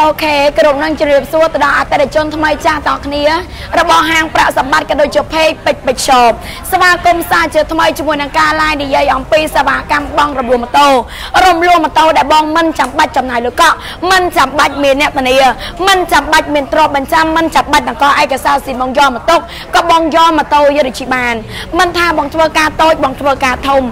អូខេគ្រប់នឹងជម្រាបសួរទៅដល់អតិថិជនថ្មីចាស់តគ្នារបស់ហាងប្រាក់សម្បត្តិក៏ដូចជាពេកពេជ្រពេជ្រ shop ស្វាគមន៍សាជាថ្មីជាមួយនឹងការ live និយាយអំពីសេវាកម្មបងរំលោះម៉ូតូរំលោះម៉ូតូដែលបងមិនចាំបាច់ចំណាយលុយកក់មិនចាំបាច់មានអ្នកធានាមិនចាំបាច់មានទ្រព្យបញ្ចាំមិនចាំបាច់តកឯកសារស៊ីបងយកមកទុកក៏បងយកម៉ូតូយកទៅជិះបានមិនថាបងធ្វើការតូចបងធ្វើការធំ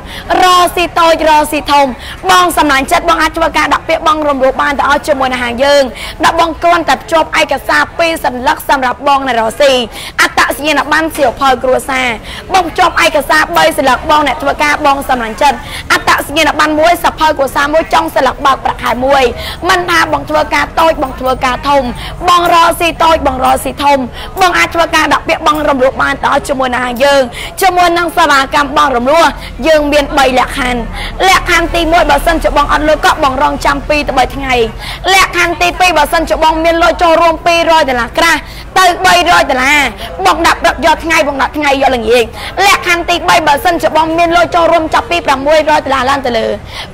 រស៊ីតូចរស៊ីធំបងសម្លាញ់ចិត្តបងអាចធ្វើការដាក់ពាក្យបងរំលោះបានទៅអស់ជាមួយនឹងហាងយើងដាក់បងគ្រាន់តែភ្ជាប់ឯកសារពីរសន្លឹកសម្រាប់បងនៅរស់ស៊ីអត្តសញ្ញាណប័ណ្ណសៀវភៅគ្រួសារបងភ្ជាប់ឯកសារ3សន្លឹកបងអ្នកធ្វើការបងសម្លាញ់ចិត្តអត្តសញ្ញាណប័ណ្ណមួយសភៅគ្រួសារមួយចុងសន្លឹកបើកប្រាក់ខែមួយមិនថាបងធ្វើការតូចបងធ្វើការធំ បងរស៊ីតូចបងរស៊ីធំ បងអាចធ្វើការដាក់ពាក្យបងរំលោះបានដល់ជាមួយនឹងយើងជាមួយនឹងសេវាកម្មបងរំលោះយើងមាន3លក្ខខណ្ឌលក្ខខណ្ឌទី1បើសិនជាបងអត់លុយក៏បងរងចាំ2ទៅ3ថ្ងៃលក្ខខណ្ឌទី2បើសិនជាបងមានលុយចូលរួម200ដុល្លារក្រាស់ទៅ300ដុល្លារបងដាក់ព្រឹកយកថ្ងៃបងដាក់ថ្ងៃយកល្ងាចលក្ខខណ្ឌទី3បើសិនជាបងមានលុយចូលរួមចាប់ពី600ដុល្លារឡើងទៅលើ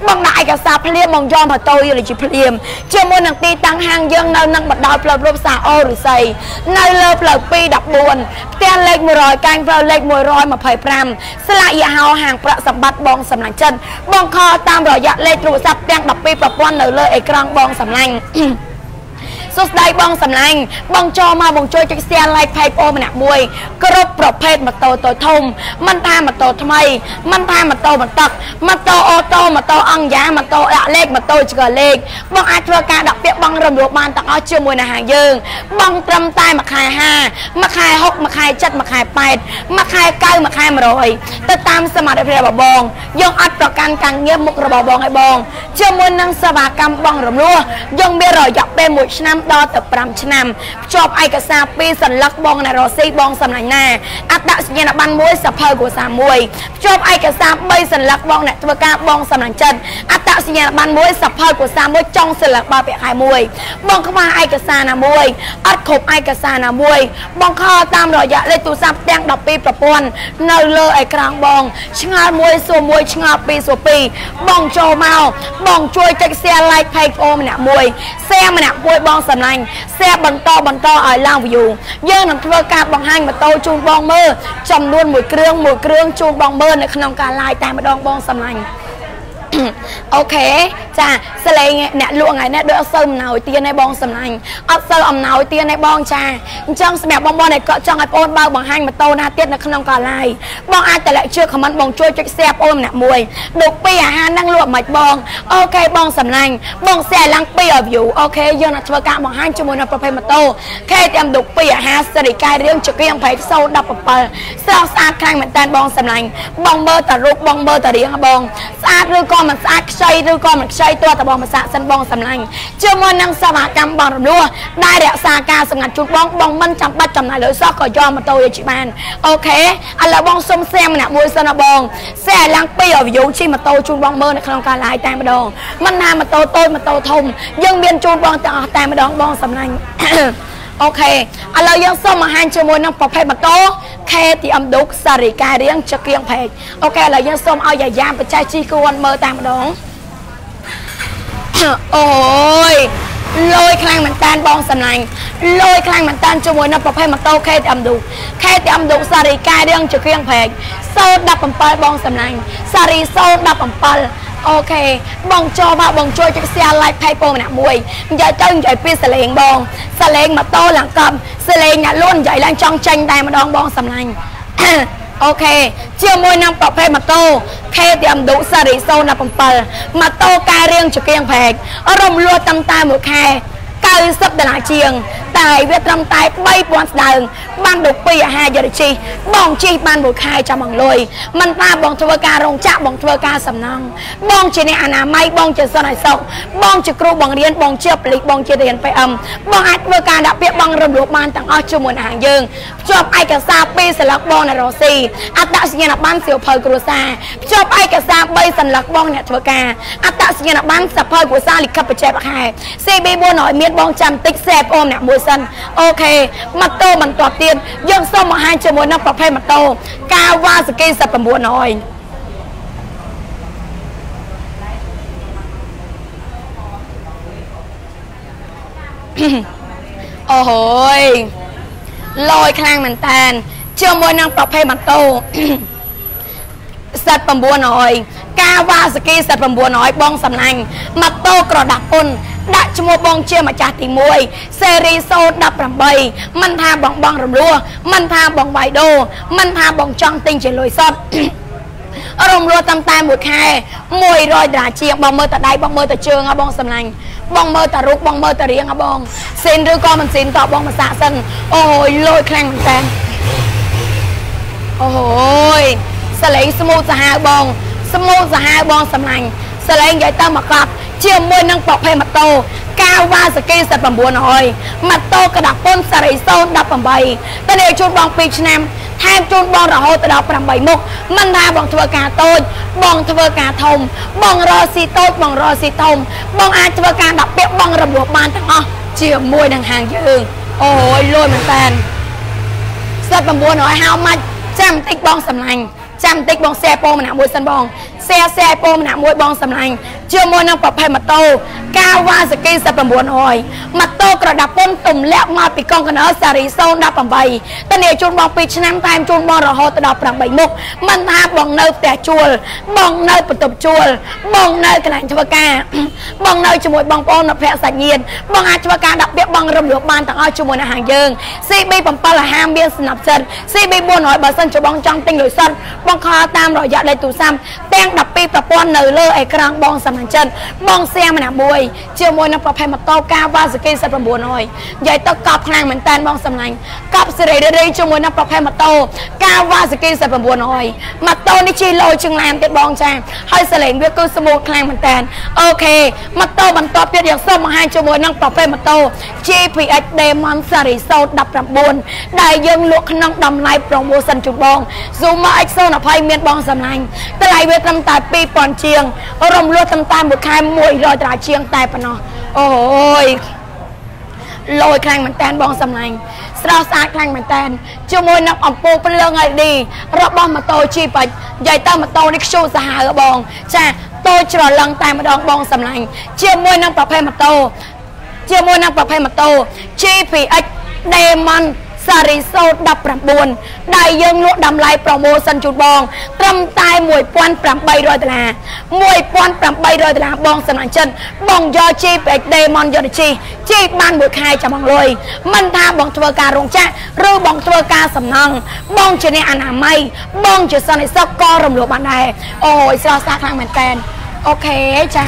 បងដាក់ឯកសារភ្លាមបងយកម៉ូតូយកជាភ្លាមជាមួយនឹងទីតាំងហាងយើងនៅនឹងបណ្ដោយផ្លូវរូបសាអូរិស័យនៅលើផ្លូវ214ផ្ទះលេខ100កាញ់ផ្លូវលេខ125ស្លាកយីហោហាងប្រាក់សម្បត្តិបងសម្លាញ់ចិត្តបងខលតាមរយៈលេខទូរស័ព្ទទាំង12ប្រព័ន្ធនៅលើអេក្រង់បងសម្លាញ់ សួស្តីបងសំឡាញ់បងចូលមកបងជួយចុច share like page អូម្នាក់មួយគ្រប់ប្រភេទម៉ូតូតូចធំមិនថាម៉ូតូថ្មីមិនថាម៉ូតូបន្ទឹកម៉ូតូអូតូម៉ូតូអង្គយ៉ាម៉ូតូដាក់លេខម៉ូតូឆ្កលេខបងអាចធ្វើការដាក់ពាក្យបងរំលោះបានទាំងអស់ជាមួយនឹងហាងយើង បងត្រឹមតែមួយខែ5មួយខែ6មួយខែ7មួយខែ8មួយខែ9មួយខែ100ទៅតាមសមត្ថភាពរបស់បងយើងអត់ប្រកាន់ការងារមុខរបស់បងឲ្យបងជាមួយនឹងសេវាកម្មបងរំលោះយើងមានរយៈពេល1ឆ្នាំដល់ទៅ5ឆ្នាំភ្ជាប់ឯកសារ2សន្លឹកបងណារ៉ូស៊ីបងសំណាញ់ណាអត្តសញ្ញាណប័ណ្ណមួយសភៅគ្រួសារមួយភ្ជាប់ឯកសារ3សន្លឹកបងអ្នកធ្វើការបងសំណាញ់ចិត្តអត្តសញ្ញាណប័ណ្ណមួយសភៅគ្រួសារមួយចុងសន្លឹកបើពាក់ខែមួយបងខ្វះឯកសារណាមួយអត់គ្រប់ឯកសារណាមួយ បងខលតាមរយៈលេខទូរស័ព្ទទាំង12ប្រព័ន្ធនៅលើអេក្រង់បង ឆ្ងល់មួយសួរមួយឆ្ងល់ពីរសួរពីរបងចូលមកបងជួយចុច share like page អូម្នាក់មួយ share ម្នាក់មួយបងសំឡាញ់ share បន្តបន្តឲ្យឡើង view យើងនឹងធ្វើការបង្ហាញម៉ូតូជូនបងមើលចំនួនមួយគ្រឿងមួយគ្រឿងជូនបងមើលនៅក្នុងការ live តែម្ដងបងសំឡាញ់ អូខេចាសលេងអ្នកលក់ថ្ងៃនេះដូចអត់សូវអំណោយទៀនទេបងសំឡាញ់អត់សូវអំណោយទៀនទេបងចាអញ្ចឹងសម្រាប់បងប្អូនដែលគាត់ចង់ឲ្យបងបើកបង្ហាញម៉ូតូណាទៀតនៅក្នុងកាឡាយបងអាចតម្លាក់ជឿខមមិនបងជួយចុច share បងម្នាក់មួយដូចពីអាហារហ្នឹងលក់មិនបងអូខេបងសំឡាញ់បង share ឡើងពី review អូខេយើងនឹងធ្វើការបង្ហាញជាមួយនឹងប្រភេទម៉ូតូ KTM ដូចពីអាហារសេរីកាយរៀងចក្រៀង27ស្រស់ស្អាតខ្លាំងមែនតើបងសំឡាញ់បងមើលតារូបបងមើលតារៀងបងស្អាតឬក៏មិនស្អាតខ្ចីឬក៏មិនខ្ចីទាល់តែបងមកសាកសិនបងសម្លាញ់ជាមួយនឹងសមាកម្មបងរំលោះដែលរក្សាការសម្ងាត់ជូនបងបងមិនចាំបាច់ចំណាយលុយសោះក៏យកម៉ូតូយកជិះបានអូខេឥឡូវបងសុំសែម្នាក់មួយសិនណាបងសែឡើងពីរវីយូជិះម៉ូតូជូនបងមើលនៅក្នុងការឡាយតែម្ដងមិនថាម៉ូតូតូចម៉ូតូធំយើងមានជូនបងទាំងអស់តែម្ដងបងសម្លាញ់ អូខេឥឡូវយើងសូមបង្ហាញជាមួយនឹងប្រភេទម៉ូតូ KTM Duke សារីកែរៀងចកៀងផេកអូខេឥឡូវយើងសូមឲ្យយាយាមបច្ចេកជីគួនមើលតែម្ដងអូយលយខ្លាំងមែនតានបងសំឡាញ់លយខ្លាំងមែនតានជាមួយនៅប្រភេទម៉ូតូ KTM Duke KTM Duke សារីកែរៀងចកៀងផេក017បងសំឡាញ់សារី017 អូខេបងចូលមកបងជួយចុច share like page បងម្នាក់មួយនិយាយទៅនិយាយពីសលេងបងសលេងម៉ូតូឡើងកំសលេងអ្នកលួននិយាយឡើងចង់ចាញ់តែម្ដងបងសំឡាញ់អូខេជាមួយនឹងប្រភេទម៉ូតូ KTM Duke Series 017ម៉ូតូកែរៀងចង្គៀងប្រែករំលោះតាំងតែមួយខែ 90ដុល្លារជាង តែវាត្រឹមតែ3000ស្ដើងបានដូចពីអាហារយរជីបងជីបានមួយខែចាំបងលុយមិនថាបងធ្វើការរោងចក្របងធ្វើការសំណង់បងជាអ្នកអនាម័យបងជាសន្តិសុខបងជាគ្រូបងរៀនបងជាប៉ូលីសបងជារៀន PM បងអាចធ្វើការដាក់ពាក្យបងរំលោភបានទាំងអស់ជាមួយនឹងហាងយើង ភ្ជាប់ឯកសារ2សន្លឹកបងនៅរ៉ូស៊ីអត្តសញ្ញាណប័ណ្ណសៀវភៅគ្រួសារភ្ជាប់ឯកសារ3សន្លឹកបងអ្នកធ្វើការអត្តសញ្ញាណប័ណ្ណសភៅគ្រួសារលិខិតបច្ចេកខែ CB 400មានបងចាំតិចសេបអូនអ្នកមួយសិនអូខេម៉ូតូបន្ទាប់ទៀតយើងសូមបង្ហាញជាមួយនឹងប្រភេទម៉ូតូកាវ៉ាសាគី1900អូហូយ លយខ្លាំងមែនតានជាមួយនឹងប្រភេទម៉ូតូសិត900ការវ៉ាសគីសិត900បងសំឡាញ់ម៉ូតូក្រដាស់ពុនដាក់ឈ្មោះបងជាម្ចាស់ទី1សេរី018មិនថាបងបងរំលោះមិនថាបងវាយដូមិនថាបងចង់ទិញជាលុយសុទ្ធរំលោះតាមតែមួយខែ100ដុល្លារជាងបងមើលតដៃបងមើលតជើងហ៎បងសំឡាញ់ បងមើលតរូបបងមើលតរៀងហ៎បងសេនឬក៏មិនសេនតបងមកសាកសិនអូយលយខ្លាំងមែនតើអូយសលេងស្មូតសាហាវបង ស្មូតសាហាវបងសំឡាញ់សលេងនិយាយទៅមកកប់ជាមួយនឹងប្រភេទម៉ូតូ កាវ៉ាសាគី7900ម៉ូតូកដាពុនសារី018តនេះជូនបង2ឆ្នាំថែមជូនបងរហូតដល់8មុខមិនថាបងធ្វើការតូច បងធ្វើការធំ បងរកស៊ីតូចបងរកស៊ីធំ បងអាចធ្វើការដាក់ពាក្យបងរំលោះបានទាំងអស់ជាមួយនឹងហាងយើងអូយលួយមែនតើសិត900ហៅម៉ាច់ចាំបន្តិចបងសម្លាញ់ ចាំបន្តិចបង share ពោម្នាក់មួយសិនបង share share ពោម្នាក់មួយបងសម្លាញ់ជាមួយនឹងប្រភេទម៉ូតូកាវ៉ាសាគី1900ម៉ូតូក្រដាពុនទម្លាក់មកពីកុងកណើសារី018តនីជូនបង2ឆ្នាំតែមជូនបងរហូតដល់8មុខមិនថាបងនៅផ្ទះជួល បងនៅបន្ទប់ជួល បងនៅកន្លែងធ្វើការ បងនៅជាមួយបងប្អូនមិត្តភក្តិសាច់ញាតិបងអាចធ្វើការដាក់ពាក្យបងរំលោះបានទាំងអស់ជាមួយនឹងហាងយើង CB 7 អាហារមានស្នាប់ចិត្ត CB 400 បើសិនជាបងចង់ទិញលុយសុទ្ធបងខលតាមរយៈលេខទូរស័ព្ទទាំង12ប្រព័ន្ធនៅលើអេក្រង់បងសម្រាប់ចិត្តបងសៀងម្នាក់មួយជាមួយនឹងប្រភេទម៉ូតូកាវ៉ាសាគី7900និយាយទៅកប់ខ្លាំងមែនតើបងសម្លាញ់កប់សេរីរីជាមួយនឹងប្រភេទម៉ូតូកាវ៉ាសាគី7900ម៉ូតូនេះជិះលោជាងឡានទៀតបងចាហើយសលេងវាគឺស្មូតខ្លាំងមែនតើអូខេម៉ូតូបន្តទៀតយ៉ាងសូមបង្ហាញជាមួយនឹងប្រភេទម៉ូតូ GPX Demon Series 19ដែលយើងលក់ក្នុងតម្លៃ promotion ជូនបង Zuma X020 មានបងសម្លាញ់តម្លៃវាត្រឹមតែ2000ជាង រំលោះត្រឹមតែមួយខែ100ដុល្លារជាងតែប៉ុណ្ណោះអូយលយខ្លាំងមែនតែនបងសម្លាញ់ស្រស់ស្អាតខ្លាំងមែនតែនជាមួយនឹងអំពូលភ្លើង LED របស់ម៉ូតូ Jeep និយាយទៅម៉ូតូនេះខ្ជូសាហាវបង ចាតូចច្រឡឹងតែម្ដងបងសម្លាញ់ជាមួយនឹងប្រភេទម៉ូតូជាមួយនឹងប្រភេទម៉ូតូ GPX Demon សារីសូត19ដែលយើងលក់តម្លៃ promotion ជូនបងត្រឹមតែ1800ដុល្លារ1800ដុល្លារបងសំណាញ់ចិនបងយកជី PX Demon យកទៅជីជីបានមួយខែចាំបងលុយមិនថាបងធ្វើការរោងចក្រឬបងធ្វើការសំណង់បងជាអ្នកអនាម័យបងជាសន្តិសុខក៏រំលោភបានដែរអូយស្រស់ស្អាតខ្លាំងមែនតើអូខេចា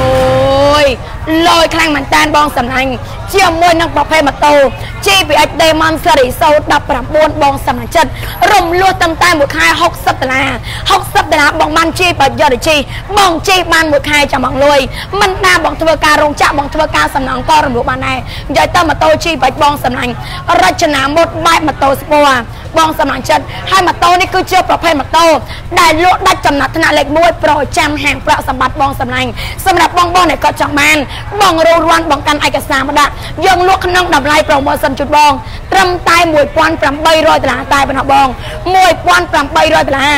អូយ លយខ្លាំងមែនតានបងសំឡាញ់ជាមួយនឹងប្រភេទម៉ូតូ GPX Demon Series 019បងសំឡាញ់ចិត្តរំលោះតាំងតែមួយខែ60ដុល្លារ60ដុល្លារបងបានជីបើយកទៅជីបងជីបានមួយខែចាំបងលុយមិនណាបងធ្វើការរោងចក្របងធ្វើការសំណង់ក៏រំលោះបានដែរនិយាយទៅម៉ូតូ GPX បងសំឡាញ់រចនាម៉ូដបែបម៉ូតូស្ព័របងសមាជិកហើយម៉ូតូនេះគឺជាប្រភេទម៉ូតូដែលលក់ដាច់ចំណាត់ថ្នាក់លេខ1ប្រចាំហាងប្រាក់សម្បត្តិបងសំឡាញ់សម្រាប់បងបងដែលគាត់ចង់បានបងរੂរាន់បងកាន់ឯកសារមកដាក់យើងលក់ក្នុងតម្លៃ promotion ជូនបងត្រឹមតែ1800ដុល្លារតែប៉ុណ្ណោះបង1800ដុល្លារ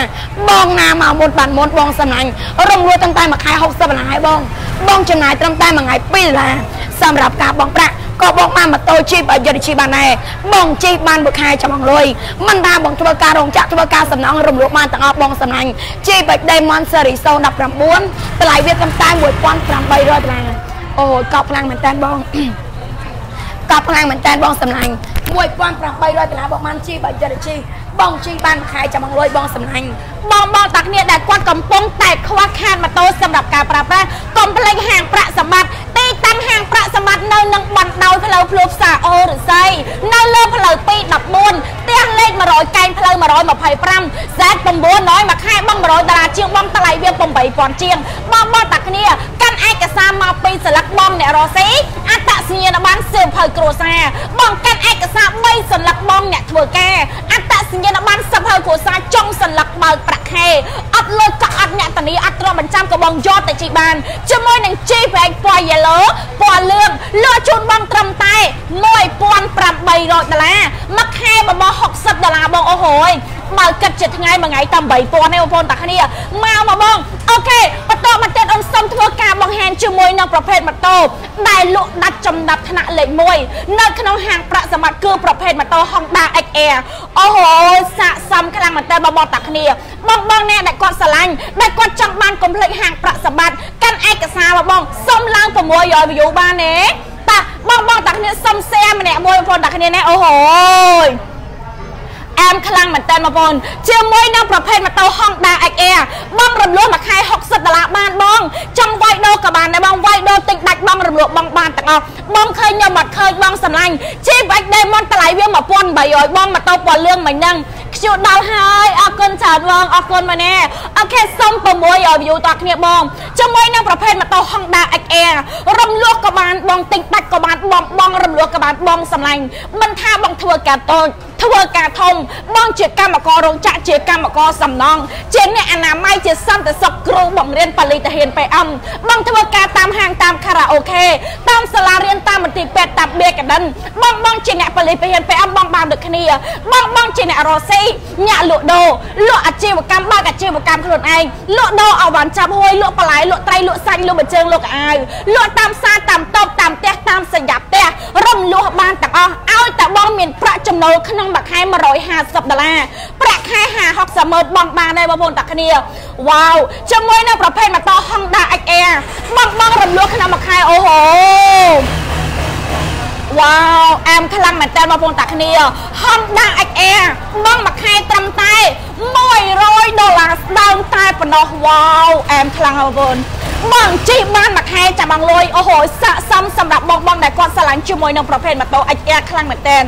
បងណាមកមុនបានមុនបងសំឡាញ់រំលួយតាំងតែមួយខែ60ដុល្លារហើយបងបងចំណាយត្រឹមតែមួយថ្ងៃ2ដុល្លារសម្រាប់ការបងប្រាក់ក៏បងបានម៉ូតូជីបឲ្យយកទៅជីបានដែរបងជីបបានមួយខែចាំបងលុយមិនថាបងធ្វើការរោងចក្រធ្វើការសំណង់រំលោភបានទាំងអស់បងសំណាញ់ជីបឲ្យ Diamond Series 019តម្លៃវាត្រឹមតែ1800ដុល្លារ អូយកប់ខ្លាំងមែនតើបងកប់ខ្លាំងមែនតើបងសំឡាញ់1800ដុល្លារបងបានជីបើចិត្តជីបងជីបានខែចាំបងលុយបងសំឡាញ់បងបងតាគ្នាដែលគាត់កំពុងតែខ្វះខាតម៉ូតូសម្រាប់ការប្រើប្រាស់កុំភ្លេចហាងប្រាក់សម្បត្តិទីតាំងហាងប្រាក់សម្បត្តិនៅនឹងបណ្ដោយផ្លូវភ្លួផ្សារអូរស័យនៅលើផ្លូវ214ផ្ទះលេខ100កែងផ្លូវ125 Z900 មួយខែបង100ដុល្លារជាងបងតម្លៃវា8000ជាងបងបងតាគ្នា កាន់ឯកសារមកពីស្លឹកបងអ្នករស់ស៊ីអត្តសញ្ញាណប័ណ្ណសៀវភៅគ្រួសារបងកាន់ឯកសារ3សន្លឹកបងអ្នកធ្វើការអត្តសញ្ញាណប័ណ្ណសៀវភៅគ្រួសារចុងសន្លឹកបើកប្រាក់ខែអត់លុយក៏អត់អ្នកតានីអត់ទ្រាំបញ្ចាំក៏បងយកទៅជីបានជាមួយនឹង G Bank ពណ៌ yellow ពណ៌លឿងលក់ជូនបងត្រឹមតែ1800ដុល្លារមួយខែបបោះ60ដុល្លារបងអូហូយ បើគិតជាថ្ងៃមួយថ្ងៃតែ8000ទេបងប្អូនតាគ្នាមកមកបងអូខេបន្តមកទៀតអូនសុំធ្វើការបង្ហាញជាមួយនឹងប្រភេទម៉ូតូដែលលក់ដាច់ចំណាប់ថ្នាក់លេខ1នៅក្នុងហាងប្រាក់សម្បត្តិគឺប្រភេទម៉ូតូ Honda XR អូហូស័កសមខ្លាំងមែនតើបងប្អូនតាគ្នាបងបងអ្នកដែលគាត់ស្រឡាញ់ដែលគាត់ចង់បានកុំភ្លេចហាងប្រាក់សម្បត្តិកាន់ឯកសារមកបងសុំឡើង600 view បានទេតាបងបងតាគ្នាសុំ share ម្នាក់មួយបងប្អូនតាគ្នាណាអូហូ អែមខ្លាំងមែនតើបងប្អូនជាមួយនឹងប្រភេទម៉ូតូ Honda XR បងរំលោះមួយខែ60ដុល្លារបានបង ចង់វាយដូរក៏បានដែរបងវាយដូរទិញដាច់បងរំលោះបងបានទាំងអស់បងឃើញខ្ញុំអត់ឃើញបងសម្លាញ់ជីបាច់ដេម៉ុនតម្លៃវា1800បងម៉ូតូពណ៌លឿងមិញហ្នឹងខ្ជូតដល់ហើយអរគុណច្រើនបងអរគុណម៉ែនេះអូខេសុំ600 view តគ្នាបងជាមួយនឹងប្រភេទម៉ូតូ Honda XR រំលោះក៏បានបងទិញដាច់ក៏បានបងបងរំលោះក៏បានបងសម្លាញ់មិនថាបងធ្វើការតូច ធ្វើការធំបងជាកម្មកររោងចក្រជាកម្មករសំណង់ជាអ្នកអនាម័យជាសន្តិសុខគ្រូបង្រៀនបលិទាហាន PM បងធ្វើការតាមហាងតាមខារ៉ាអូខេតាមសាលារៀនតាមមន្ទីរពេទ្យតាមបេកដិនបងបងជាអ្នកបលិទាហាន PM បងបានដូចគ្នាបងបងជាអ្នករស់ស៊ីអ្នកលក់ដូរលក់អាជីវកម្មបើកអាជីវកម្មខ្លួនឯងលក់ដូរអវ៉ាន់ចាប់ហួយលក់បន្លែលក់ត្រីលក់សាច់លក់បញ្ជើងលក់អាវលក់តាមផ្សារតាមតូបតាមផ្ទះតាមសញ្ញាផ្ទះរំលោះបានទាំងអស់ឲ្យតែបងមានប្រាក់ចំណូលក្នុងមួយខែ150ដុល្លារប្រាក់ខែ50 60ម៉ឺនបងបានដែរបងប្អូនតាគ្នាវ៉ាវជាមួយនៅប្រភេទម៉ូតូ Honda XR បងបងរំលោះក្នុងមួយខែអូហូវ៉ាវអែមខ្លាំងមែនតើបងប្អូនតាគ្នា Honda XR បងមួយខែត្រឹមតែ100ដុល្លារស្ដើងតែប៉ុណ្ណោះវ៉ាវអែមខ្លាំងបងប្អូនបងជីបានមួយខែចាំបងលុយអូហូស័កសមសម្រាប់បងបងដែលគាត់ស្រឡាញ់ជាមួយនឹងប្រភេទម៉ូតូ XR ខ្លាំងមែនតើ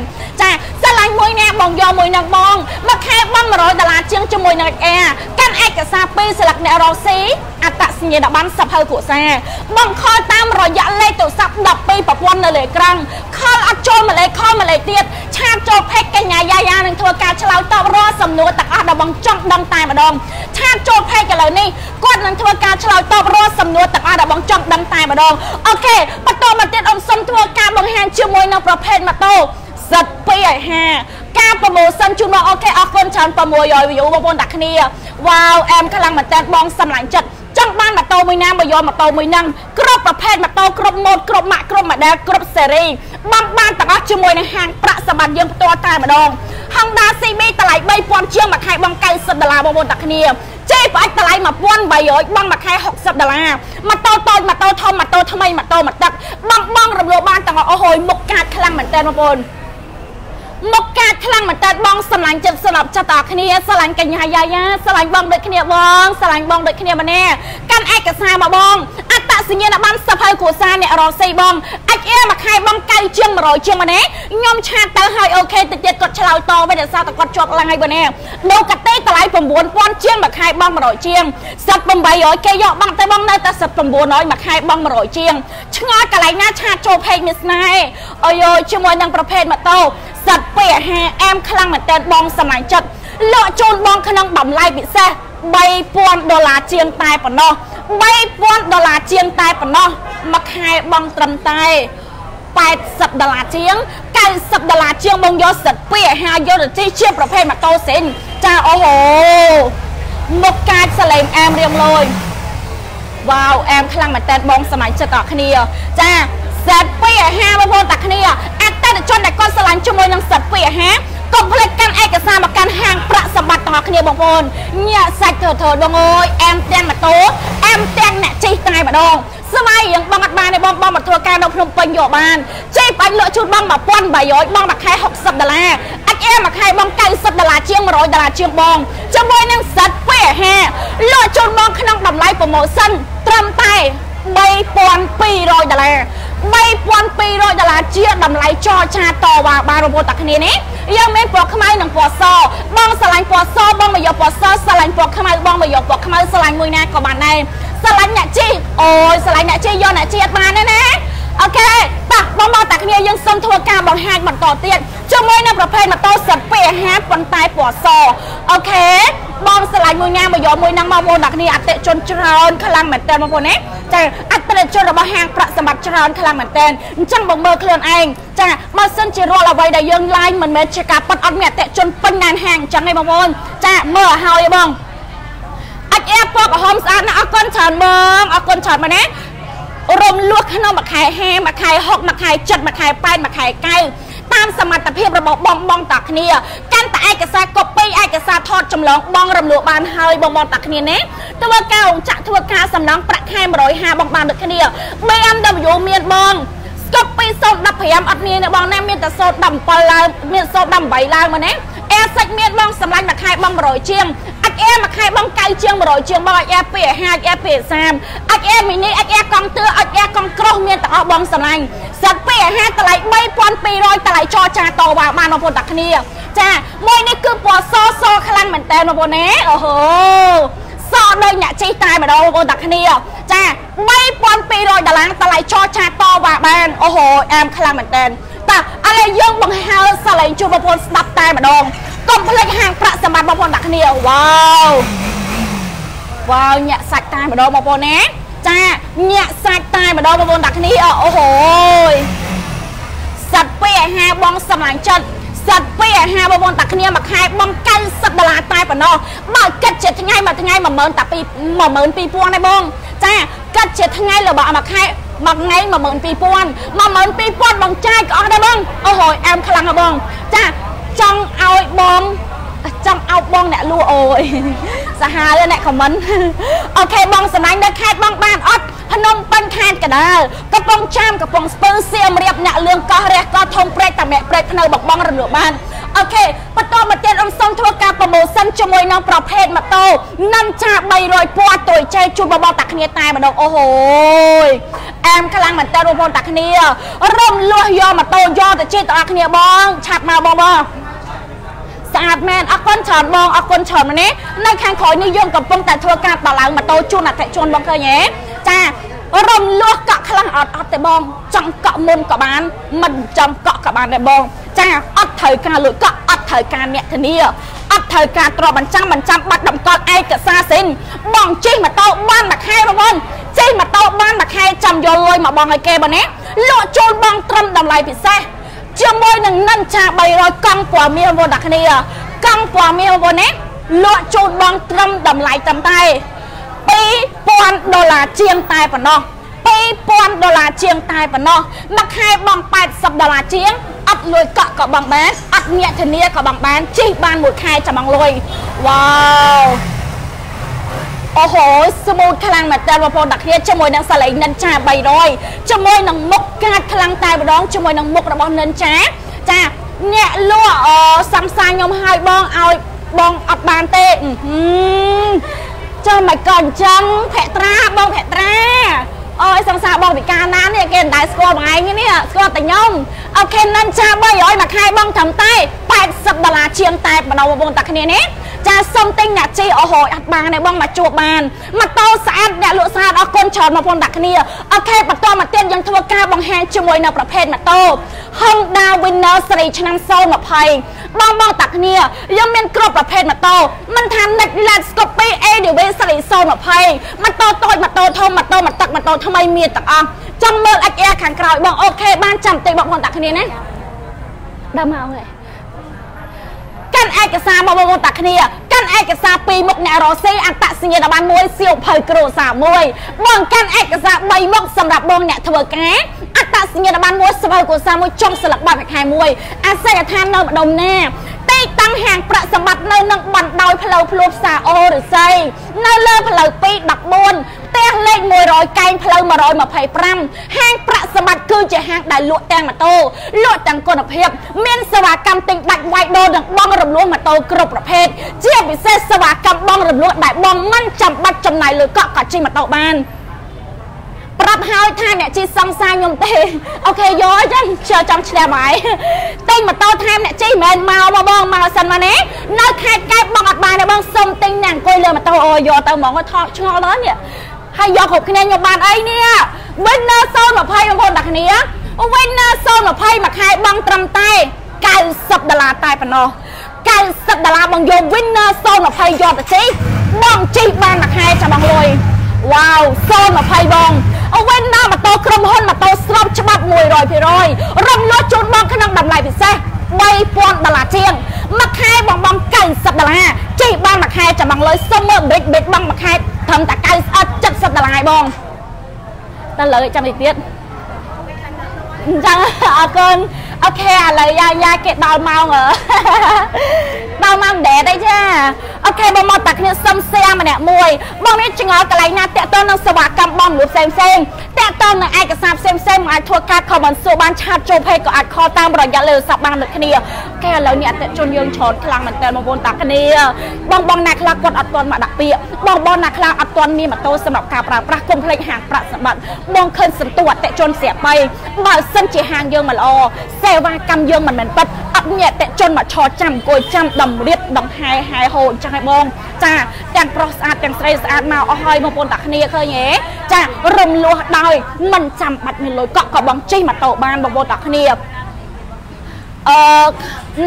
ចា ស្រឡាញ់មួយណាបងយកមួយនឹងបងមួយខែបង100ដុល្លារជាងជាមួយនឹង XR កាន់ឯកសារពីរស្លឹកអ្នករស់ស៊ីអត្តសញ្ញាណប័ណ្ណសភៅគ្រួសារបងខលតាមរយៈលេខទូរស័ព្ទ12ប្រព័ន្ធនៅលើអេក្រង់ខលអត់ចូលម្លេខខលម្លេខទៀតឆាតចូលផេកកញ្ញាយាយានឹងធ្វើការឆ្លើយតបរាល់សំណួរទាំងអស់ដែលបងចង់ដឹងតែម្ដងឆាតចូលផេកឥឡូវនេះគាត់នឹងធ្វើការឆ្លើយតបរាល់សំណួរទាំងអស់ដែលបងចង់ដឹងតែម្ដងអូខេបន្តមកទៀតអ៊ំសុំធ្វើការបង្ហាញជាមួយនៅប្រភេទម៉ូតូ សិត2ឲ្យ5ការប្រម៉ូសិនជូនមកអូខេអរគុណច្រើន600 view បងប្អូនតាគ្នាវ៉ាវអែមខ្លាំងមែនតើបងសម្លាញ់ចិត្តចង់បានម៉ូតូមួយណាមកយកម៉ូតូមួយហ្នឹងគ្រប់ប្រភេទម៉ូតូគ្រប់ម៉ូតគ្រប់ម៉ាកគ្រប់ម៉ាដែលគ្រប់ស៊េរីបងបានទាំងអស់ជាមួយនឹងហាងប្រាក់សម្បត្តិយើងផ្ទាល់តែម្ដង Honda CB តម្លៃ3000ជាងមួយខែបង90ដុល្លារបងប្អូនតាគ្នាចេផ្អាច់តម្លៃ1300បងមួយខែ60ដុល្លារម៉ូតូតូចម៉ូតូធំម៉ូតូថ្មីម៉ូតូមកទឹកបងបងរំលោភបានទាំងអស់អូហូយមុខកាតខ្លាំងមែនតើបងប្អូន មកកាត់ខ្លាំងមែនតើបងស្រឡាញ់ចិត្តស្លាប់ចិត្តតគ្នាស្រឡាញ់កញ្ញាយាយាស្រឡាញ់បងដូចគ្នាបងស្រឡាញ់បងដូចគ្នាម្នាក់កាន់ឯកសារមកបងអត្ត សញ្ញាណប័ណ្ណសភៅគ្រួសារអ្នករស់ស៊ីបងអាចអែមួយខែបង9ជាង100ជាងម្នាក់ខ្ញុំឆាតទៅឲ្យអូខេតិចទៀតគាត់ឆ្លើយតបវិញដោយសារតែគាត់ជាប់ឡើងហើយបងណាដូរកាតេតម្លៃ9000ជាងមួយខែបង100ជាង1800គេយកបងទៅបងនៅតែ1900មួយខែបង100ជាងឆ្ងល់កន្លែងណាឆាតចូលពេកមានស្នេហ៍អយជាមួយនឹងប្រភេទម៉ូតូសិតពេលអាហារអែមខ្លាំងមែនតើបងសម្លាញ់ចិត្តលក់ជូនបងក្នុងតម្លៃពិសេស3000ដុល្លារជាងតែប៉ុណ្ណោះ 3000ដុល្លារជាងតែប៉ុណ្ណោះមួយខែបងត្រឹមតែ80ដុល្លារជាង90ដុល្លារជាងបងយកសិតពីអាហារយកទៅជិះជាប្រភេទម៉ូតូសិនចាអូហូមុខកាចសលេងអែមរៀងលយវ៉ាវអែមខ្លាំងមែនតើបងសម្លាញ់ចិត្តអរគ្នា ចាសិតពីអាហារបងប្អូនតាគ្នាអតិថិជនដែលគាត់ស្រឡាញ់ជាមួយនឹងសិតពីអាហារ កុំភ្លេចកាន់ឯកសារមកកាន់ហាងប្រាក់សម្បត្តិទាំងអស់គ្នាបងប្អូនញាក់សាច់ធ្វើធ្វើដងអើយអែមទាំងម៉ូតូអែមទាំងអ្នកជិះតែម្ដងស្មៃយើងបងអត់បានទេបងបងមកធ្វើការនៅភ្នំពេញយកបានជិះបាច់លក់ជូនបង1300បងមួយខែ60ដុល្លារអាចអែមួយខែបង90ដុល្លារជាង100ដុល្លារជាងបងជាមួយនឹងសិតពីអាហារលក់ជូនបងក្នុងតម្លៃប្រម៉ូសិនត្រឹមតែ3200ដុល្លារ3200ដុល្លារជាតម្លៃចរចាតវ៉ាបានរបស់តាគ្នានេះ យើងមានពណ៌ខ្មៅនិងពណ៌សបងស្រឡាញ់ពណ៌សបងមកយកពណ៌សស្រឡាញ់ពណ៌ខ្មៅបងមកយកពណ៌ខ្មៅស្រឡាញ់មួយណាក៏បានដែរស្រឡាញ់អ្នកជីអូយស្រឡាញ់អ្នកជីយកអ្នកជីអត់បានទេណាអូខេតោះបងមកតាគ្នាយើងសុំធ្វើការបង្ហាញបន្តទៀតជាមួយនឹងប្រភេទម៉ូតូសិតពីអាហារប៉ុន្តែពណ៌សអូខេ បងស្រឡាញ់មួយណាមកយកមួយហ្នឹងមកបងតាគ្នាអតិជនច្រើនខ្លាំងមែនតើបងប្អូនណាចាអតិថិជនរបស់ហាងប្រាក់សម្បត្តិច្រើនខ្លាំងមែនតើអញ្ចឹងបងមើលខ្លួនឯងចាចាបើសិនជារាល់អ្វីដែលយើង line មិនមែនជាការប៉ັດអត់មានអតិជនពេញណែនហាងអញ្ចឹងឯងបងប្អូនចាមើលឲ្យហើយបងអាចអែពណ៌ក្រហមស្អាតណាស់អរគុណច្រើនបងអរគុណច្រើនមកណារំលោះក្នុងមួយខែ5មួយខែ6មួយខែ7មួយខែ8មួយខែ9 តាមសមត្ថភាពរបស់បងបងតាគ្នាកាន់តែឯកសារកូពីឯកសារថតចម្លងបងរំលោះបានហើយបងបងតាគ្នាណាធ្វើការរោងចក្រធ្វើការសំណងប្រាក់ខែ150បងបានដូចគ្នា BMW មានបងស្កប់ពី015អត់មានទេបងណាមានតែ017ឡើងមាន018ឡើងមកណាអែសាច់មានបងសម្លាញ់មួយខែបង100ជាង អាចអែមួយខែបង9ជាង100ជាងបងអាចអែ250អាចអែ230អាចអែមីនីអាចអែកង់ទឿអាចអែកង់ក្រុសមានទាំងអស់បងសម្លាញ់សិត250តម្លៃ3200តម្លៃចរចាតវ៉ាបានបងប្អូនតាគ្នា ចាមួយនេះគឺពណ៌សសខ្លាំងមែនតើបងប្អូនណាអូហូសក់ដូចអ្នកជិះតែម្ដងបងប្អូនតាគ្នា ចា3200ដុល្លារតម្លៃចរចាតវ៉ាបានអូហូអែមខ្លាំងមែនតើតាឥឡូវយើងបង្ហើសាឡេងជួបបងប្អូនស្ដាប់តែម្ដង កុំភ្លេចហាងប្រាក់សម្បត្តិបងប្អូនតាគ្នាវ៉ាវវ៉ាវញាក់សាច់តែម្ដងបងប្អូនណាចាញាក់សាច់តែម្ដងបងប្អូនតាគ្នាអូហូយសិតពីអាហារបងសម្លាញ់ចិត្តសិតពីអាហារបងប្អូនតាគ្នាមួយខែបង90ដុល្លារតែប៉ុណ្ណោះបើគិតជាថ្ងៃមួយថ្ងៃ10000តាពី12000ទេបង ចាគិតជាថ្ងៃរបស់មួយខែមួយថ្ងៃ12000 12000បងចាយក៏អស់ដែរបងអូហូយអែមខ្លាំងហ៎បង ចា ចង់ឲ្យបងចង់អោបបងអ្នកលួអូយសាហាវអ្នកខមមិនអូខេបងសំណាញ់នៅខេត្តបងបានអត់ភ្នំពេញខេត្តកដាលកំពង់ចាមកំពង់ស្ពឺសៀមរាបអ្នកលឿងកោះរះកោះធំព្រែកតាមាក់ព្រែកភ្នៅបងបងរលួបានអូខេបន្តមកទៀតអ៊ំសុំធ្វើការប្រម៉ូសិនជាមួយនឹងប្រភេទម៉ូតូនិនចា300ពណ៌ទុយចែកជូនបងបងតាគ្នាតែម្ដងអូហូយអែមខ្លាំងមែនតើបងប្អូនតាគ្នារំលោះយកម៉ូតូយកទៅជិះទាំងអស់គ្នាបងឆាប់មកបងបង ស្អាតមែនអរគុណច្រើនបងអរគុណច្រើនម្នេះនៅខាងក្រោយនេះយើងកំពុងតែធ្វើការបឡើងម៉ូតូជូនអតិជនបងឃើញទេចារំលោះកក់ខ្លះអត់អត់ទេបងចង់កក់មុនក៏បាន មិនចង់កក់ក៏បានដែរបង ចាអត់ត្រូវការលួចកក់អត់ត្រូវការអ្នកធានាអត់ត្រូវការទ្រព្យបញ្ចាំបញ្ចាំបាត់តម្កល់ឯកសារសិនបងជិះម៉ូតូបានមួយខែបងបងជិះម៉ូតូបានមួយខែចាំយកលុយមកបងឲ្យគេបងណាលក់ចូលបងត្រឹមតម្លៃពិសេស ជាមួយនឹងនិនចា300កង់ពណ៌មាសបងប្អូនគ្នាកង់ពណ៌មាសបងប្អូនណាលក់ជូនបងត្រឹមតម្លៃត្រឹមតែ2000ដុល្លារជាងតែប៉ុណ្ណោះ2000ដុល្លារជាងតែប៉ុណ្ណោះមួយខែបង80ដុល្លារជាងអត់លុយកក់ក៏បងបានអត់ញាក់ធានាក៏បងបានជិះបានមួយខែចាំបងលុយវ៉ាវ អូហូស្មូតខ្លាំងមែនតើបងប្អូនតាគ្នាជាមួយនឹងសាឡេងនិនចា300ជាមួយនឹងមុខកាចខ្លាំងតែម្ដងជាមួយនឹងមុខរបស់និនចាចាអ្នកលក់អសង្សារខ្ញុំឲ្យបងឲ្យបងអត់បានទេចាំមិនក៏អញ្ចឹងភក្ត្រាបងភក្ត្រាអូយសង្សារបងពិការណានេះគេមិនដែលស្គាល់បងឯងនេះស្គាល់តែខ្ញុំអូខេនិនចា300មួយខែបងត្រឹមតែ80ដុល្លារជាងតែបណ្ដោបងប្អូនតាគ្នានេះ ចាសុំទិញអ្នកជីអូហូអត់បានទេបងមកជួបបានម៉ូតូស្អាតអ្នកលក់ស្អាតអរគុណច្រើនបងប្អូនតាគ្នាអូខេបន្តមកទៀតយើងធ្វើការបង្ហាញជាមួយនៅប្រភេទម៉ូតូ Honda Winner សេរីឆ្នាំ020បងបងតាគ្នាយើងមានគ្រប់ប្រភេទម៉ូតូមិនថា Next Let's Copy ADV សេរី020ម៉ូតូតូចម៉ូតូធំម៉ូតូមកទឹកម៉ូតូថ្មីមានទាំងអស់ចង់មើល XR ខាងក្រោយបងអូខេបានចាំតិចបងប្អូនតាគ្នាណាដើមមកហើយ កាន់ឯកសារមកបងប្អូនតាគ្នាកាន់ឯកសារពីរមុខអ្នករស៊ីអត្តសញ្ញាណប័ណ្ណមួយសៀវភៅគ្រួសារមួយបងកាន់ឯកសារ3មុខសម្រាប់បងអ្នកធ្វើការអត្តសញ្ញាណប័ណ្ណមួយសៀវភៅគ្រួសារមួយចុងស្លឹកបាត់ខែមួយអាស័យដ្ឋាននៅម្ដុំណាទីតាំងហាងប្រាក់សម្បត្តិនៅនឹងបណ្ដោយផ្លូវភ្លួផ្សារអូរិស័យនៅលើផ្លូវ214 ផ្ទះលេខ100កែងផ្លូវ125ហាងប្រាក់សម្បត្តិគឺជាហាងដែលលក់ទាំងម៉ូតូលក់ទាំងគុណភាព មានសេវាកម្មទិញដាច់វាយដូរនិងបងរំលោះម៉ូតូគ្រប់ប្រភេទជាពិសេសសេវាកម្មបងរំលោះដែលបងមិនចាំបាច់ចំណាយលុយកក់ក៏ជិះម៉ូតូបានប្រាប់ហើយថាអ្នកជិះសង្សារខ្ញុំទេអូខេយកអញ្ចឹងជឿចង់ឈ្នះមកហើយទិញម៉ូតូថែមអ្នកជិះមិនមែនមកមកបងមកសិនមកនេះនៅខេត្តកែបបងអត់បានទេបងសុំទិញអ្នកអង្គុយលើម៉ូតូអូយកទៅហ្មងថតឆ្ងល់ដល់នេះ ហើយយកគ្រប់គ្នាខ្ញុំបានអីនេះ Winner 020បងប្អូនតាគ្នា Winner 020មួយខែបងត្រឹមតែ90ដុល្លារតែប៉ុណ្ណោះ90ដុល្លារបងយក Winner 020យកទៅជិះបងជិះបានមួយខែចាំបងលុយវ៉ាវ020បងអូវិញណាម៉ូតូក្រុមហ៊ុនម៉ូតូស្របច្បាប់100%រំលោះជូនបងតម្លៃពិសេស3000ដុល្លារជាងមួយខែបងបង90ដុល្លារជីបានមួយខែចាំបងលុយសុំមើលប៊ិចប៊ិចបងមួយខែ ត្រឹមតែ90 70ដុល្លារឯងបងតែលើចាំតិចទៀតអញ្ចឹងអរគុណ អូខេឥឡូវយ៉ាយ៉ាគេដល់ម៉ោងដល់ម៉ោងដែរទេចាអូខេបងមកតាគ្នាសុំសៀម្នាក់មួយបងនេះឆ្ងល់កន្លែងណាតាក់ទងនឹងសេវាកម្មបងមួយផ្សេងផ្សេងតាក់ទងនឹងឯកសារផ្សេងផ្សេងអាចធ្វើការខមមិនសួរបានឆាតចូលពេកក៏អាចខលតាមរយៈលេខសាប់បានដូចគ្នាគេឥឡូវនេះអតិជនយើងច្រើនខ្លាំងមែនតើបងប្អូនតាគ្នាបងបងណាខ្លះគាត់អត់ទាន់មកដាក់ពាក្យបងបងណាខ្លះអត់ទាន់មានម៉ូតូសម្រាប់ការប្រើប្រាស់កុំភ្លេចហាងប្រាក់សម្បត្តិបងឃើញសន្ទុះអតិជនស្រាប់បីបើសិនជាហាងយើងមិនល្អសេវាកម្មយើងមិនមែនពិតអត់ញាក់តិជនមកឈរចាំអង្គុយចាំតម្រៀបដង្ហែហែហូរអញ្ចឹងឯងបង ចាទាំងប្រុសស្អាតទាំងស្រីស្អាតមកអស់ហើយបងប្អូនតាគ្នាឃើញទេចារំលោះដោយមិនចាំបាច់មានលុយកក់ក៏បងជិះម៉ូតូបានបងប្អូនតាគ្នា អឺ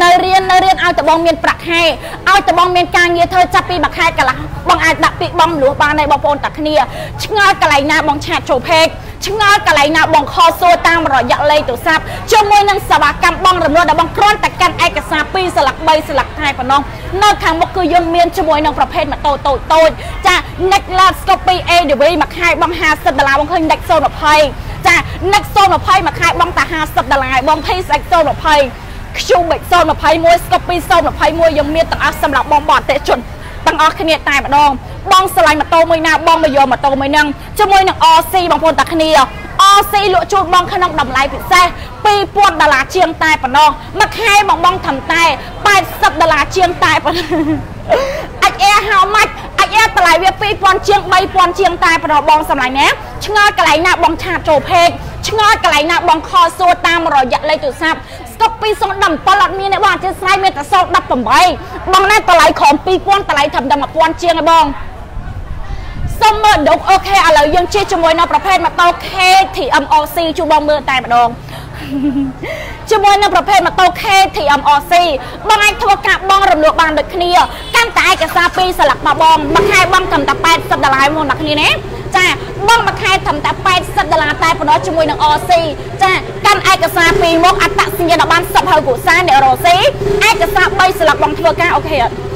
នៅរៀននៅរៀនឲ្យតបងមានប្រាក់ខែឲ្យតបងមានការងារធ្វើចាប់ពីមួយខែកន្លះបងអាចដាក់ពីបងលួសបានដែរបងប្អូនតាគ្នាឆ្ងល់កន្លែងណាបងឆាតចូលពេកឆ្ងល់កន្លែងណាបងខសួរតាមរយៈលេខទូរស័ព្ទជាមួយនឹងសេវាកម្មបងរំលោះដែលបងគ្រាន់តែកាន់ឯកសារ2ស្លាក3ស្លាកថែប៉ុណ្ណោះនៅខាងមុខគឺយើងមានជាមួយនឹងប្រភេទម៉ូតូតូចតូចចា Nexus Scoopy ADV មួយខែបង50ដុល្លារបងឃើញ Nexus 20ចា Nexus 20មួយខែបងតែ50ដុល្លារបង PSX 20 Cubic 021 Scope 021យើងមានទាំងអស់សម្រាប់បងបរទេសជនទាំងអស់គ្នាតែម្ដងបងឆ្លាញ់ម៉ូតូមួយណាបងមកយកម៉ូតូមួយហ្នឹងជាមួយនឹង RC បងប្អូនតាគ្នា RC លក់ជូនបងក្នុងតម្លៃពិសេស2000ដុល្លារជាងតែប៉ុណ្ណោះមួយខែបងបងត្រឹមតែ80ដុល្លារជាងតែប៉ុណ្ណោះអាចអែហៅម៉ាច់អា ចអែតម្លៃវា2000ជាង3000ជាងតែប៉ុណ្ណោះបងសម្លាញ់ណាឆ្ងល់កន្លែងណាបងឆាតចូលពេកឆ្ងល់កន្លែងណាបងខលសួរតាមរយៈលេខទូរស័ព្ទស្តុក207អត់មានទេបងអធិស្ឋានមានតែ018បងណាតម្លៃក្រោម2000តម្លៃត្រឹមតែ1000ជាងឯបងសុំមើលដុកអូខេឥឡូវយើងជិះជាមួយនៅប្រភេទម៉ូតូ KTM RC ជួបងមើលតែម្ដង ជាមួយនឹងប្រភេទម៉ូតូ KTM RC បងអាចធ្វើការបងរំលោះបានដូចគ្នាកាន់តែឯកសារ2ស្លាកមកបងមួយខែបងត្រឹមតែ80ដុល្លារមកអ្នកគ្នាណាចាបងមួយខែត្រឹមតែ80ដុល្លារតែប៉ុណ្ណោះជាមួយនឹង RC ចាកាន់ឯកសារពីរមុខអត្តសញ្ញាណប័ណ្ណសុភៅគូសាអ្នក RC ឯកសារ3ស្លាកបងធ្វើការអូខេអត់អត្ត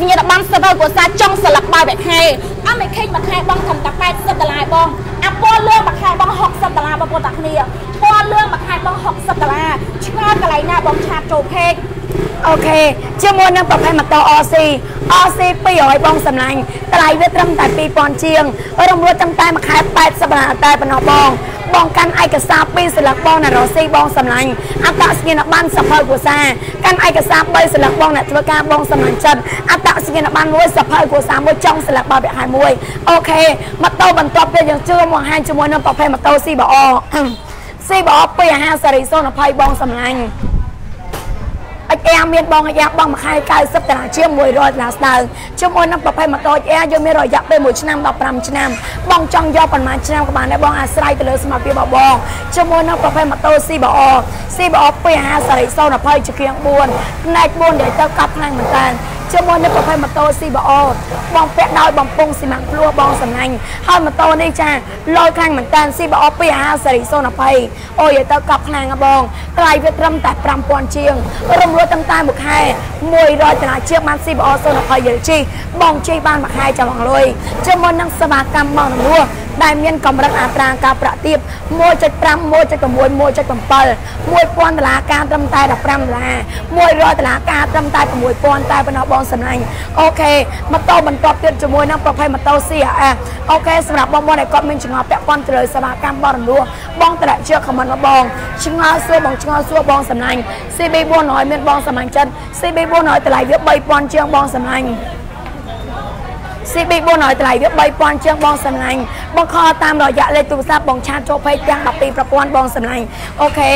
សញ្ញាណប័ណ្ណសុភៅគូសាចុងស្លាកបាយបែកខែអត់មិនខេងមួយខែបងត្រឹមតែ80ដុល្លារបងអាពណ៌លឿងមួយខែបង60ដុល្លារបងប្អូនតាគ្នាពណ៌លឿងមួយខែបង60ដុល្លារឆ្ងល់កន្លែងណាបងឆាតចូលពេកអូខេជាមួយនឹងប្រភេទម៉ូតូ RC RC 200បងសម្លាញ់តម្លៃវាត្រឹមតែ2000ជាងរំលោះត្រឹមតែមួយខែ80ដុល្លារតែប៉ុណ្ណោះបងបងកាន់ឯកសារ2ស្លឹកបងអ្នករស៊ីបងសម្លាញ់អត្តសញ្ញាណប័ណ្ណសភៅភាសាកាន់ឯកសារ3ស្លឹកបងអ្នកធ្វើការបងសម្លាញ់ចិត្តអត្តសញ្ញាណប័ណ្ណមួយសភៅភាសាមួយចុងស្លឹកបបហើយមួយអូខេម៉ូតូបន្ទាប់ទៀតយើងជឿមកហាញជាមួយនឹងប្រភេទម៉ូតូ CBR CBR 250សេរី020បងសម្លាញ់ អិចអែមានបងអិចអែបងមួយខែ90ដុល្លារជាង100ដុល្លារស្ដើងជាមួយនឹងប្រភេទម៉ូតូអិចអែយើងមានរយៈពេល1ឆ្នាំ15ឆ្នាំបងចង់យកប៉ុន្មានឆ្នាំក៏បានដែរបងអាស្រ័យទៅលើសមត្ថភាពរបស់បងជាមួយនឹងប្រភេទម៉ូតូ CBR CBR 250សេរី020ជាគៀង4ផ្នែក4ដែលទៅកាប់ខ្លាំងមែនតើជាមួយនឹងប្រភេទម៉ូតូ CBR បងពាក់ដោយបំពង់ស៊ីម៉ាំងភ្លោះបងសំណាញ់ហើយម៉ូតូនេះចាលយខ្លាំងមែនតើ CBR 250សេរី020អូយទៅកប់ខ្លាំងហ៎បងថ្លៃវាត្រឹមតែ5000ជាងរំលោះតាំងតែមួយខែ100ដុល្លារជាងបាន CBR 020យល់ជីបងជិះបានមួយខែចាំបងលុយជាមួយនឹងសេវាកម្មបងរំលោះ ដែលមានកម្រិតអត្រាការប្រាក់ទាប1.5 1.6 1.7 1000ដុល្លារការត្រឹមតែ15ដុល្លារ100ដុល្លារការត្រឹមតែ6000តែប៉ុណ្ណោះបងសំណាញ់OK ម៉ូតូបន្ទាប់ទៀតជាមួយនឹងប្រភេទម៉ូតូ CRS OK សម្រាប់បងប្អូនដែលគាត់មានចម្ងល់ពាក់ព័ន្ធទៅលើសេវាកម្មបរិរស់បងតរៈជាខមមិនមកបងឆ្ងល់សួរបងឆ្ងល់សួរបងសំណាញ់ CB 400 មានបងសំណាញ់ចិត្ត CB 400តម្លៃវា3000ជាងបងសំឡាញ់ CB 400តម្លៃវា3000ជាងបងសំឡាញ់បង call តាមរយៈលេខទូរស័ព្ទបង chat ចូល page ទាំង12ប្រព័ន្ធបងសំឡាញ់ OK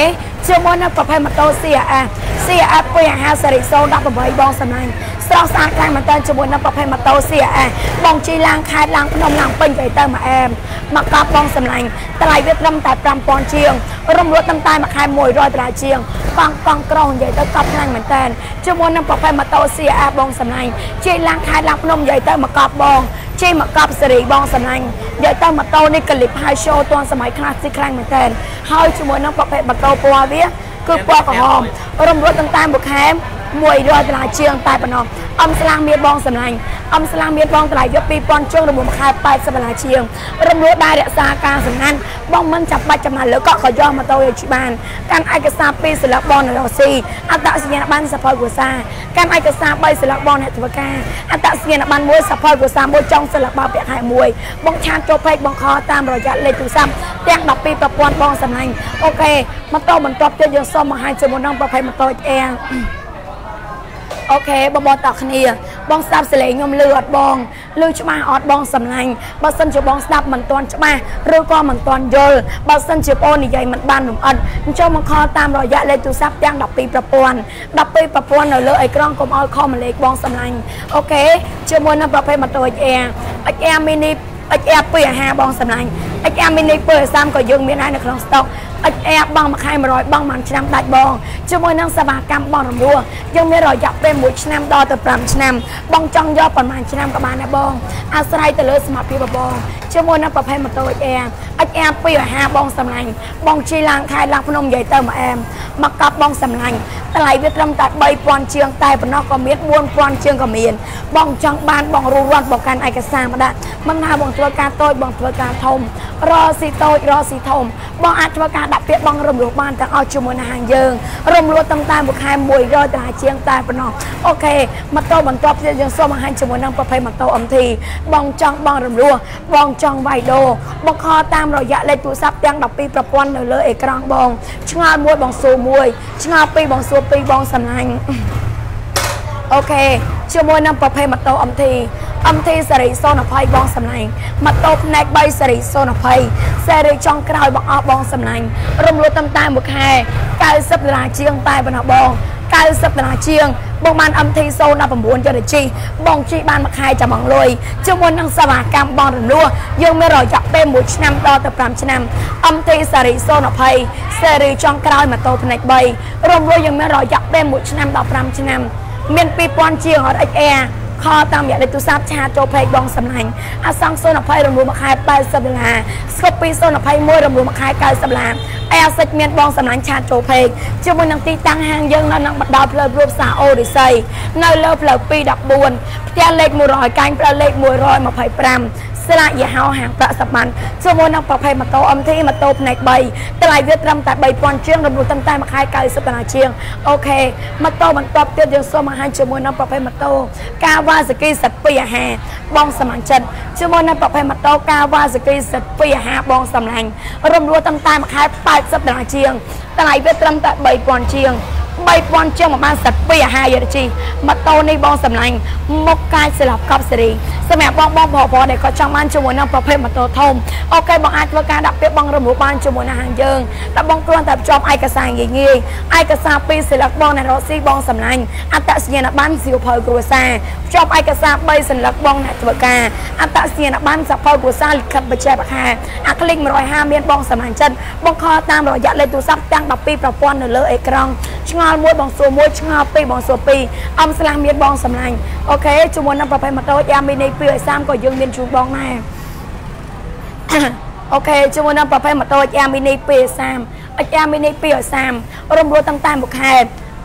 ជាមួយនឹងប្រភេទម៉ូតូ CRF CRF 250 Series 018បងសំឡាញ់ស្រស់ស្អាតខ្លាំងមែនតើជាមួយនឹងប្រភេទម៉ូតូ CRF បងជីឡើងខេតឡើងភ្នំឡើងពេញទៅទៅមកអែមមកកប់បងសំឡាញ់តម្លៃវាត្រឹមតែ5000ជាងរំលត់ត្រឹមតែមួយខែ100ដុល្លារជាងកង់កង់ក្រុងនិយាយទៅកប់ខ្លាំងមែនតើជាមួយនឹងប្រភេទម៉ូតូ CRF បងសំឡាញ់ជីឡើងខេតឡើងភ្នំនិយាយទៅមកកប់បងជិះមកកប់សេរីបងសំឡាញ់និយាយទៅម៉ូតូនេះកលិប high show ទាន់សម័យខ្លះស៊ីខ្លាំងមែនតើហើយជាមួយនឹងប្រភេទម៉ូតូពណ៌វា គឺគឺពណ៌ក្រហមរំលោះទាំងតែមួយខែ 100ដុល្លារជាងតែប៉ុណ្ណោះអំស្លាងមានបងសម្លាញ់អំស្លាងមានបងតម្លៃយក2000ជើងរមុំខែ80ដុល្លារជាងរំលោះដែររក្សាការសំណាញ់បងមិនចាំបាច់ចំណាយលើកក់ក៏យកម៉ូតូឲ្យបានកាន់ឯកសារ2ស្លឹកបងនៅរស់ស៊ីអត្តសញ្ញាណប័ណ្ណសភៅគូសាកាន់ឯកសារ3ស្លឹកបងអ្នកធ្វើការអត្តសញ្ញាណប័ណ្ណមួយសភៅគូសាមួយចុងស្លឹកបោពាក់ខែមួយបងឆាតចូលពេកបងខតាមរយៈលេខទូរស័ព្ទទាំង12ប្រព័ន្ធបងសម្លាញ់អូខេម៉ូតូបន្ទាប់ទៀតយើងសូមបង្ហាញជាមួយនឹងប្រភេទម៉ូតូអែ អូខេបងបងតោះគ្នា បងស្ដាប់សលេងខ្ញុំលឺអត់បងលឺច្បាស់អត់បងសំឡាញ់បើសិនជាបងស្ដាប់មិនទាន់ច្បាស់ឬក៏មិនទាន់យល់បើសិនជាបងនិយាយមិនបានលម្អិតអញ្ចឹងមកខលតាមរយៈលេខទូរស័ព្ទទាំង12ប្រព័ន្ធ12ប្រព័ន្ធនៅលើអេក្រង់កុំឲ្យខមលេខបងសំឡាញ់អូខេជាមួយនឹងប្រភេទម៉ូតូ XR XR mini XR 250បងសំឡាញ់ XR mini 230ក៏យើងមានហើយនៅក្នុងស្តុកអិចអែបងមួយខែ100បងមួយឆ្នាំដាច់បងជាមួយនឹងសេវាកម្មបងរំលោះយើងមានរយៈពេល1ឆ្នាំដល់ទៅ5ឆ្នាំ បងចង់យកប្រហែលឆ្នាំក៏បានដែរបងអាស្រ័យទៅលើសមត្ថភាពបងជាមួយនឹងប្រភេទម៉ូតូ XR XR 250បងសម្លាញ់បងជិះឡើងខែឡើងភ្នំនិយាយទៅមកអែមមកកប់បងសម្លាញ់តម្លៃវាត្រឹមតែ3000ជាងតែប៉ុណ្ណោះក៏មាន4000ជាងក៏មានបងចង់បានបងរੂរាន់បងកាន់ឯកសារមកដាក់មិនថាបងធ្វើការតូចបងធ្វើការធំ រស៊ីតូចរស៊ីធំបងអាចធ្វើការដាក់ពាក្យបងរំលោះបានទាំងអស់ជាមួយនឹងហាងយើងរំលោះតាំងតែមួយខែ100ដុល្លារជាងតែប៉ុណ្ណោះអូខេម៉ូតូបន្ទាប់ទៀតយើងសូមបង្ហាញជាមួយនឹងប្រភេទម៉ូតូ MT បងចង់បងរំលោះបងចង់វាយដូបងខលតាមរយៈលេខទូរស័ព្ទទាំង12ប្រព័ន្ធនៅលើអេក្រង់បងឆ្ងល់មួយបងសួរមួយឆ្ងល់ពីរបងសួរពីរបងសំឡាញ់ អូខេជាមួយនឹងប្រភេទម៉ូតូ MT MT សេរី020បងសំឡាញ់ម៉ូតូផ្នែក3សេរី020សេរីចុងក្រោយបងអស់បងសំឡាញ់រំលោះតាមតាមមួយខែ90ដុល្លារជាងតែប៉ុណ្ណោះបង90ដុល្លារជាងបងបាន MT 019យកទៅជីបងជីបានមួយខែចាំបងលុយជាមួយនឹងសេវាកម្មបងរំលោះយើងមានរយៈពេល1ឆ្នាំដល់ទៅ5ឆ្នាំ MT សេរី020សេរីចុងក្រោយម៉ូតូផ្នែក3រំលោះយើងមានរយៈពេល1ឆ្នាំដល់5ឆ្នាំ មាន2000ជាងអត់ XR ខលតាមរយៈលេខទូរស័ព្ទឆាចូលពេកបងសំឡាញ់អាសង020រំលោះមួយខែ80ដុល្លារស្គប់2021រំលោះមួយខែ90ដុល្លារអីអាសិចមានបងសំឡាញ់ឆាតចូលពេកជាមួយនឹងទីតាំងហាងយើងនៅនឹងបណ្ដោយផ្លូវរូបសាអូរិស័យនៅលើផ្លូវ214ផ្ទះលេខ100កាញ់ផ្លូវលេខ125 ស្លាកយីហោហាងប្រាក់សម្បត្តិជាមួយនឹងប្រភេទម៉ូតូ MT ម៉ូតូផ្នែក3តម្លៃវាត្រឹមតែ3000ជាងរំលោះត្រឹមតែមួយខែ90ដុល្លារជាងអូខេម៉ូតូបន្ទាប់ទៀតយើងសូមបង្ហាញជាមួយនឹងប្រភេទម៉ូតូកាវ៉ាសាគីសិត250បងសមាជិកជាមួយនឹងប្រភេទម៉ូតូកាវ៉ាសាគីសិត250បងសម្លាញ់រំលោះត្រឹមតែមួយខែ80ដុល្លារជាងតម្លៃវាត្រឹមតែ3000ជាង 3000ជាងមកបានសិតពីអាហារយរជីម៉ូតូនេះបងសម្លាញ់មុខកាយសិលាប់កប់សេរីសម្រាប់បងបងបងប្អូនដែលគាត់ចង់បានជាមួយនឹងប្រភេទម៉ូតូធំអូខេបងអាចធ្វើការដាក់ពាក្យបងរំលោះបានជាមួយនឹងហាងយើងតែបងគ្រាន់តែភ្ជាប់ឯកសារងាយងាយឯកសារពីរសិលាប់បងអ្នករកស៊ីបងសម្លាញ់អត្តសញ្ញាណប័ណ្ណសៀវភៅគ្រួសារភ្ជាប់ឯកសារ3សន្លឹកបងអ្នកធ្វើការអត្តសញ្ញាណប័ណ្ណសភៅគ្រួសារលិខិតបច្ចេកវិទ្យាអាក្លិក150មានបងសម្លាញ់ចិត្តបងខលតាមរយៈលេខទូរស័ព្ទទាំង12ប្រព័ន្ធនៅលើអេក្រង់ឆ្ងល់មួយបងសួរមួយឆ្ងល់ពីរបងសួរពីរអំស្លាស់មានបងសម្លាញ់អូខេជាមួយនឹងប្រភេទម៉ូតូយ៉ាមីនី2ឲ្យ30ក៏យើងមានជូនបងដែរអូខេជាមួយនឹងប្រភេទម៉ូតូយ៉ាមីនី2ឲ្យ30យ៉ាមីនី2ឲ្យ30រំលោះតាំងតែមួយខែ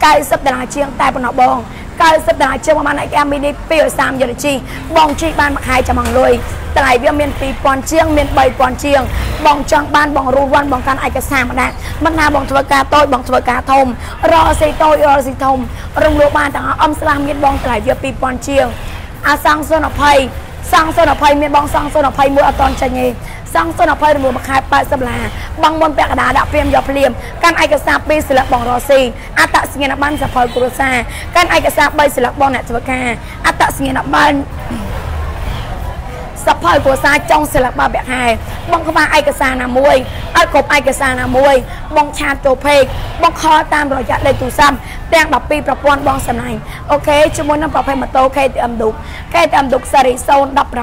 90ដុល្លារជាងតែប៉ុណ្ណោះបង 90ដុល្លារជាងប្រហែល XM mini 230យន្តជីបងជីបានមួយខែចាំងលុយតម្លៃវាមាន2000ជាងមាន3000ជាង បងចង់បានបងរੂវ៉ាន់បងកាន់ឯកសារម្ដងមិនណាបងធ្វើការតូចបងធ្វើការធំរស៊ីតូចរស៊ីធំរំលោះបានទាំងអស់អំស្លាស់មានបងតម្លៃវា2000ជាងអាសង020 សង020មានបងសង021អត់តន់ចេញទេសង020រមួយមួយខែ80ដុល្លារបងមុនពាក់កណ្ដាលដាក់ព្រាមយកភ្លាមកាន់ឯកសារ2ស្លឹកបងរស់ស៊ីអត្តសញ្ញាណប័ណ្ណសភៅគ្រួសារកាន់ឯកសារ3ស្លឹកបងអ្នកធ្វើការអត្តសញ្ញាណប័ណ្ណ សភៅគ្រួសារចុងសិលបបខែបងខ្វះឯកសារណាមួយអត់គ្រប់ឯកសារណាមួយ បងឆាតចូលពេកបងខលតាមរយៈលេខទូរស័ព្ទទាំង12ប្រព័ន្ធបងសំណាញ់អូខេជាមួយនឹងប្រភេទម៉ូតូ KTM Duke KTM Duke Series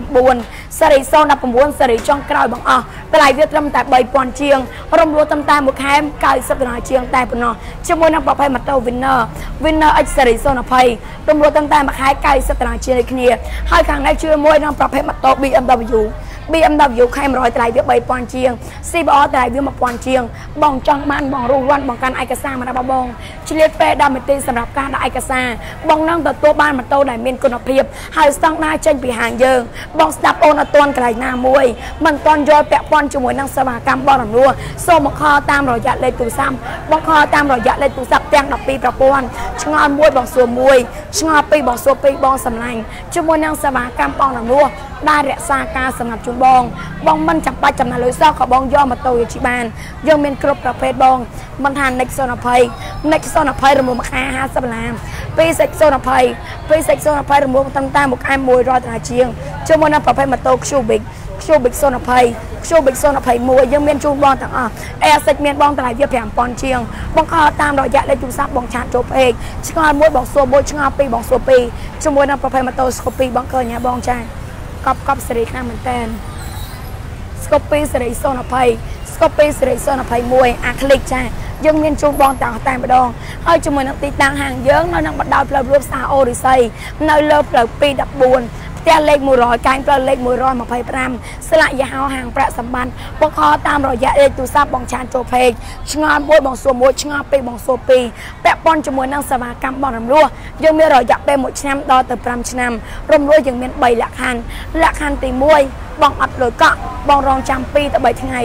019 Series 019 Series ចុងក្រោយបងអស់តម្លៃវាត្រឹមតែ3000ជាងរំលោះត្រឹមតែមួយខែ90ដុល្លារជាងតែប៉ុណ្ណោះជាមួយនឹងប្រភេទម៉ូតូ Winner Winner X Series 020រំលោះត្រឹមតែមួយខែ90ដុល្លារជាងដូចគ្នាហើយខាងនេះជួយមួយនឹងប្រភេទម៉ូតូ BMW BMW ខេ100តម្លៃវា3000ជាង CBR តម្លៃវា1000ជាង បងចង់បានបងរស់រាន់បងកាន់ឯកសារមកដល់បងឆ្លៀតពេល10នាទីសម្រាប់ការដាក់ឯកសារបងនឹងទទួលបានម៉ូតូដែលមានគុណភាពហើយស្តង់ដារចេញពីហាងយើង បងស្ដាប់អូនអត់ទាន់កន្លែងណាមួយមិនទាន់យល់ពាក់ព័ន្ធជាមួយនឹងសេវាកម្មបរិរស់សូមមកខលតាមរយៈលេខទូរស័ព្ទបងខលតាមរយៈលេខទូរស័ព្ទទាំង12ប្រព័ន្ធឆ្ងល់មួយបងសួរមួយឆ្ងល់ពីរបងសួរពីរបងសម្លាញ់ជាមួយនឹងសេវាកម្មបងរំលោះ ដែលរក្សាការសម្រាប់ជូនបង បងមិនចាំបាច់ចំណាយលុយសោះក៏បងយកម៉ូតូយកជីបានយើងមានគ្រប់ប្រភេទបងមិនថា Nexon 20 Nexon 20រមុំមួយខែ50ដុល្លារពី Nexon 20ពី Nexon 20រមុំតាំងតែមួយខែ100ដុល្លារជាងជាមួយនឹងប្រភេទម៉ូតូ Cubic Cubic 020 Cubic 021យើងមានជូនបងទាំងអស់ Air សិចមានបងតម្លៃវា5000ជាង បងខលតាមរយៈលេខទូរស័ព្ទបងឆាតចូលពេកឆ្ងល់មួយបងសួរមួយឆ្ងល់ពីរបងសួរពីរជាមួយនឹងប្រភេទម៉ូតូ Scoopy បងឃើញហ៎បងចា កប់កប់សេរីខ្លាំងមែនតើ Scoopy សេរី020 Scoopy សេរី021អាคลิกចាយើងមានជូនបងតាំងតែម្ដងហើយជាមួយនឹងទីតាំងហាងយើងនៅនឹងបដោតផ្លូវរូបសាអូរិស័យនៅលើផ្លូវ214 ផ្ទះលេខ100កាញ់ផ្លូវលេខ125ស្លាកយីហោហាងប្រាក់សម្បត្តិបកខតាមរយៈលេខទូរស័ព្ទបងឆានចូលពេកឆ្ងល់មួយបងសួរមួយឆ្ងល់ពីរបងសួរពីរពាក់ព័ន្ធជាមួយនឹងសេវាកម្មបងរំលោះយើងមានរយៈពេល1ឆ្នាំដល់ទៅ5ឆ្នាំរំលោះយើងមាន3លក្ខខណ្ឌលក្ខខណ្ឌទី1បងអត់លុយកក់បងរងចាំ2ទៅ3ថ្ងៃ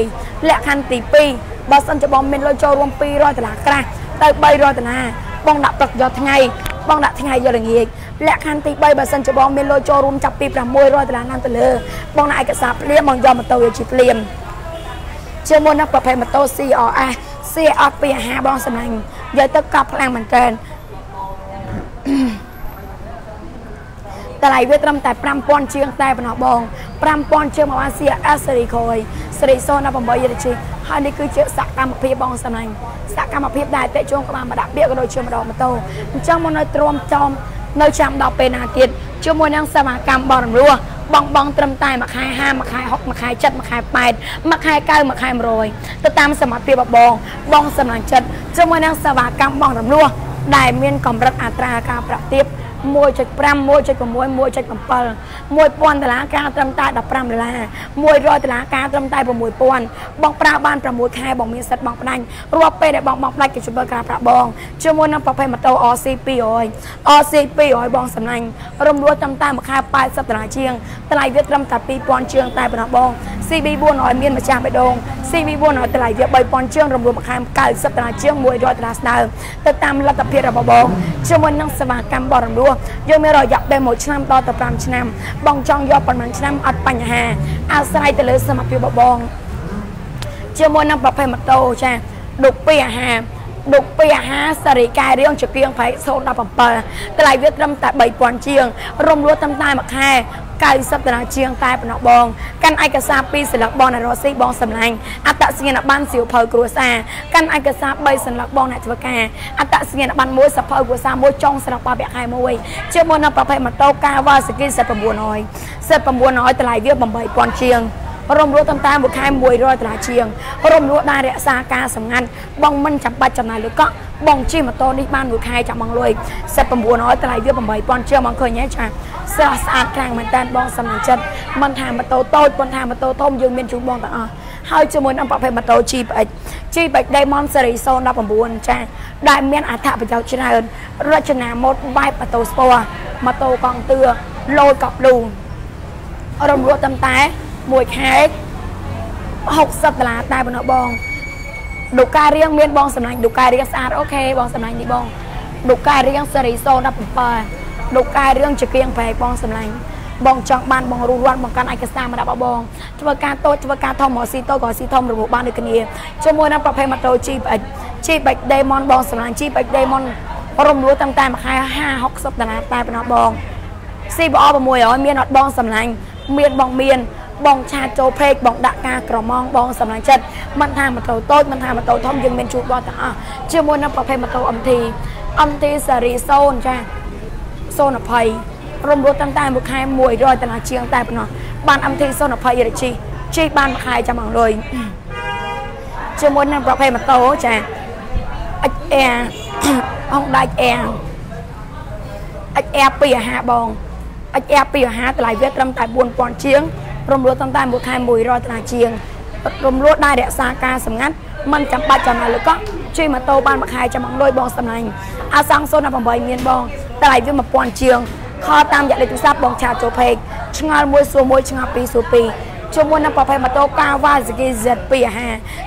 លក្ខខណ្ឌទី2បើសិនជាបងមានលុយចូលរួម200ដុល្លារក្រាស់ទៅ300ដុល្លារបងដាក់ទឹកយកថ្ងៃ បងដាក់ថ្ងៃយកល្ងាចលក្ខខណ្ឌទី3បើសិនជាបងមានលុយចូលរួមចាប់ពី600ដុល្លារណាទៅលើបងដាក់ឯកសារភ្លាមបងយកម៉ូតូយកជីភ្លាមជាមួយនឹងប្រភេទម៉ូតូ CRS CRS ពីអាហារបងសម្លាញ់យកទៅកប់ខ្លាំងមែនតើ តម្លៃវាត្រឹមតែ5000ជាងតែប៉ុណ្ណោះបង5000ជាងមកបាន CRS សេរីក្រោយសេរី018រាជហើយនេះគឺជាសកម្មភាពបងសម្លាញ់សកម្មភាពដែលតេជងក្បាលមកដាក់ពាក្យក៏ដូចជាម្ដងម៉ូតូអញ្ចឹងមកនៅទ្រាំចំនៅចាំដល់ពេលណាទៀតជាមួយនឹងសមាកម្មបរិមរស់បងបងត្រឹមតែមួយខែ5មួយខែ6មួយខែ7មួយខែ8មួយខែ9មួយខែ100ទៅតាមសមត្ថភាពបងបងសម្លាញ់ចិត្តជាមួយនឹងសេវាកម្មបងរំលោះដែលមានកម្រិតអត្រាការប្រាក់ទាប 1.5 1.6 1.7 1000ដុល្លារការត្រឹមតែ15ដុល្លារ100ដុល្លារការត្រឹមតែ6000បងប្រើបាន6ខែបងមានសិទ្ធិបងផ្ដាច់រាល់ពេលដែលបងបងផ្ដាច់គេជួយការប្រាក់បងជាមួយនឹងប្រភេទម៉ូតូ RC 200 RC 200បងសំណាញ់រំលោះត្រឹមតែមួយខែ80ដុល្លារជាងតម្លៃវាត្រឹមតែ2000ជាងតែប៉ុណ្ណោះបង CB 400មានម្ចាស់បេះដូង CB 400តម្លៃវា3000ជាងរំលោះមួយខែ90ដុល្លារជាង100ដុល្លារស្ដើងទៅតាមលទ្ធភាពរបស់បងជាមួយនឹងសេវាកម្មបរិមរស់យើងមានរយៈពេល1ឆ្នាំដល់ទៅ5ឆ្នាំ បងចង់យកប៉ុន្មានឆ្នាំអត់បញ្ហាអាស្រ័យទៅលើសមត្ថភាពរបស់បងជាមួយនឹងប្រភេទម៉ូតូចាដុកពីអាហារដុកពីអាហារសារីកែរៀងជាគៀងប្រៃ017តម្លៃវាត្រឹមតែ3000ជាងរំលោះត្រឹមតែមួយខែ 90ដុល្លារជាងតែប៉ុណ្ណោះបងកាន់ឯកសារ2សន្លឹកបងអ្នករស់ស៊ីបងសម្លាញ់អត្តសញ្ញាណប័ណ្ណសៀវភៅគ្រួសារកាន់ឯកសារ3សន្លឹកបងអ្នកធ្វើការអត្តសញ្ញាណប័ណ្ណ1សភៅគ្រួសារ1ចុងស្រុកបាបខែ1ជាមួយនឹងប្រភេទម៉ូតូកាវ៉ាសាគី7900 7900តម្លៃវា8000ជាងរំលោះតាមតាមមួយខែ100ដុល្លារជាងរំលោះដែររក្សាការសម្ងាត់បងមិនចាំបាច់ចំណាយលុយកក់ បងជិះម៉ូតូនេះបានមួយខែចាំបងលុយ7900តម្លៃវា8000ជាងបងឃើញទេចាស្រស់ស្អាតខ្លាំងមែនតើបងសម្រាប់ចិត្តមិនថាម៉ូតូតូចប៉ុន្តែម៉ូតូធំយើងមានជូនបងទាំងអស់ហើយជាមួយនឹងប្រភេទម៉ូតូ GPX GPX Diamond Series 019ចាដែលមានអត្ថប្រយោជន៍ច្រើនរចនាម៉ូដបែបម៉ូតូស្ពណ៌ម៉ូតូកង់ទឿលូយកប់លូរំលោះតាមតែមួយខែ60ដុល្លារតែប៉ុណ្ណោះបង ដូការៀងមានបងសម្លាញ់ដូការៀងស្អាតអូខេបងសម្លាញ់នេះបងដូការៀងសេរី017ដូការៀងជាគៀងប្រែកបងសម្លាញ់បងចង់បានបងរស់រាន់បងកាន់ឯកសារមកដាក់បងធ្វើការតូចធ្វើការធំមកស៊ីតូចក៏ស៊ីធំរបបបានដូចគ្នាជាមួយនឹងប្រភេទម៉ូតូ Jeep Jeep Demon បងសម្លាញ់ Jeep Demon រំលោះតាំងតែមួយខែ50 60ដុល្លារតែប៉ុណ្ណោះបង CBR 600មានអត់បងសម្លាញ់មានបងមាន បងឆាតចូលពេកបងដាក់ការក្រមងបងសម្លាញ់ចិត្តមិនថាម៉ូតូតូចមិនថាម៉ូតូធំយើងមានជួបបងទាំងអស់ជាមួយនឹងប្រភេទម៉ូតូ MT MT Series 0ចា020រំលោះតាំងតែមួយខែ100ដុល្លារជាងតែប៉ុណ្ណោះបាន MT 020រជីជីបានមួយខែចាំមកលុយជាមួយនឹងប្រភេទម៉ូតូចា XR អង្គដាច់ Air XR 250បង XR 250តម្លៃវាត្រឹមតែ4000ជាង រំលោះតាំងតែមួយខែ100ដុល្លារជាងរំលោះដែររក្សាការសម្ងាត់មិនចាំបាច់ចំណាយលុយកក់ជិះម៉ូតូបានមួយខែចាំងលុយបងសម្លាញ់អាសង់018មានបងតម្លៃវា1000ជាងខលតាមរយៈលេខទូរស័ព្ទបងឆាតចូលពេកឆ្ងល់មួយសួរមួយឆ្ងល់ពីរសួរពីរ ជាមួយនឹងប្រភេទម៉ូតូ Kawasaki Z250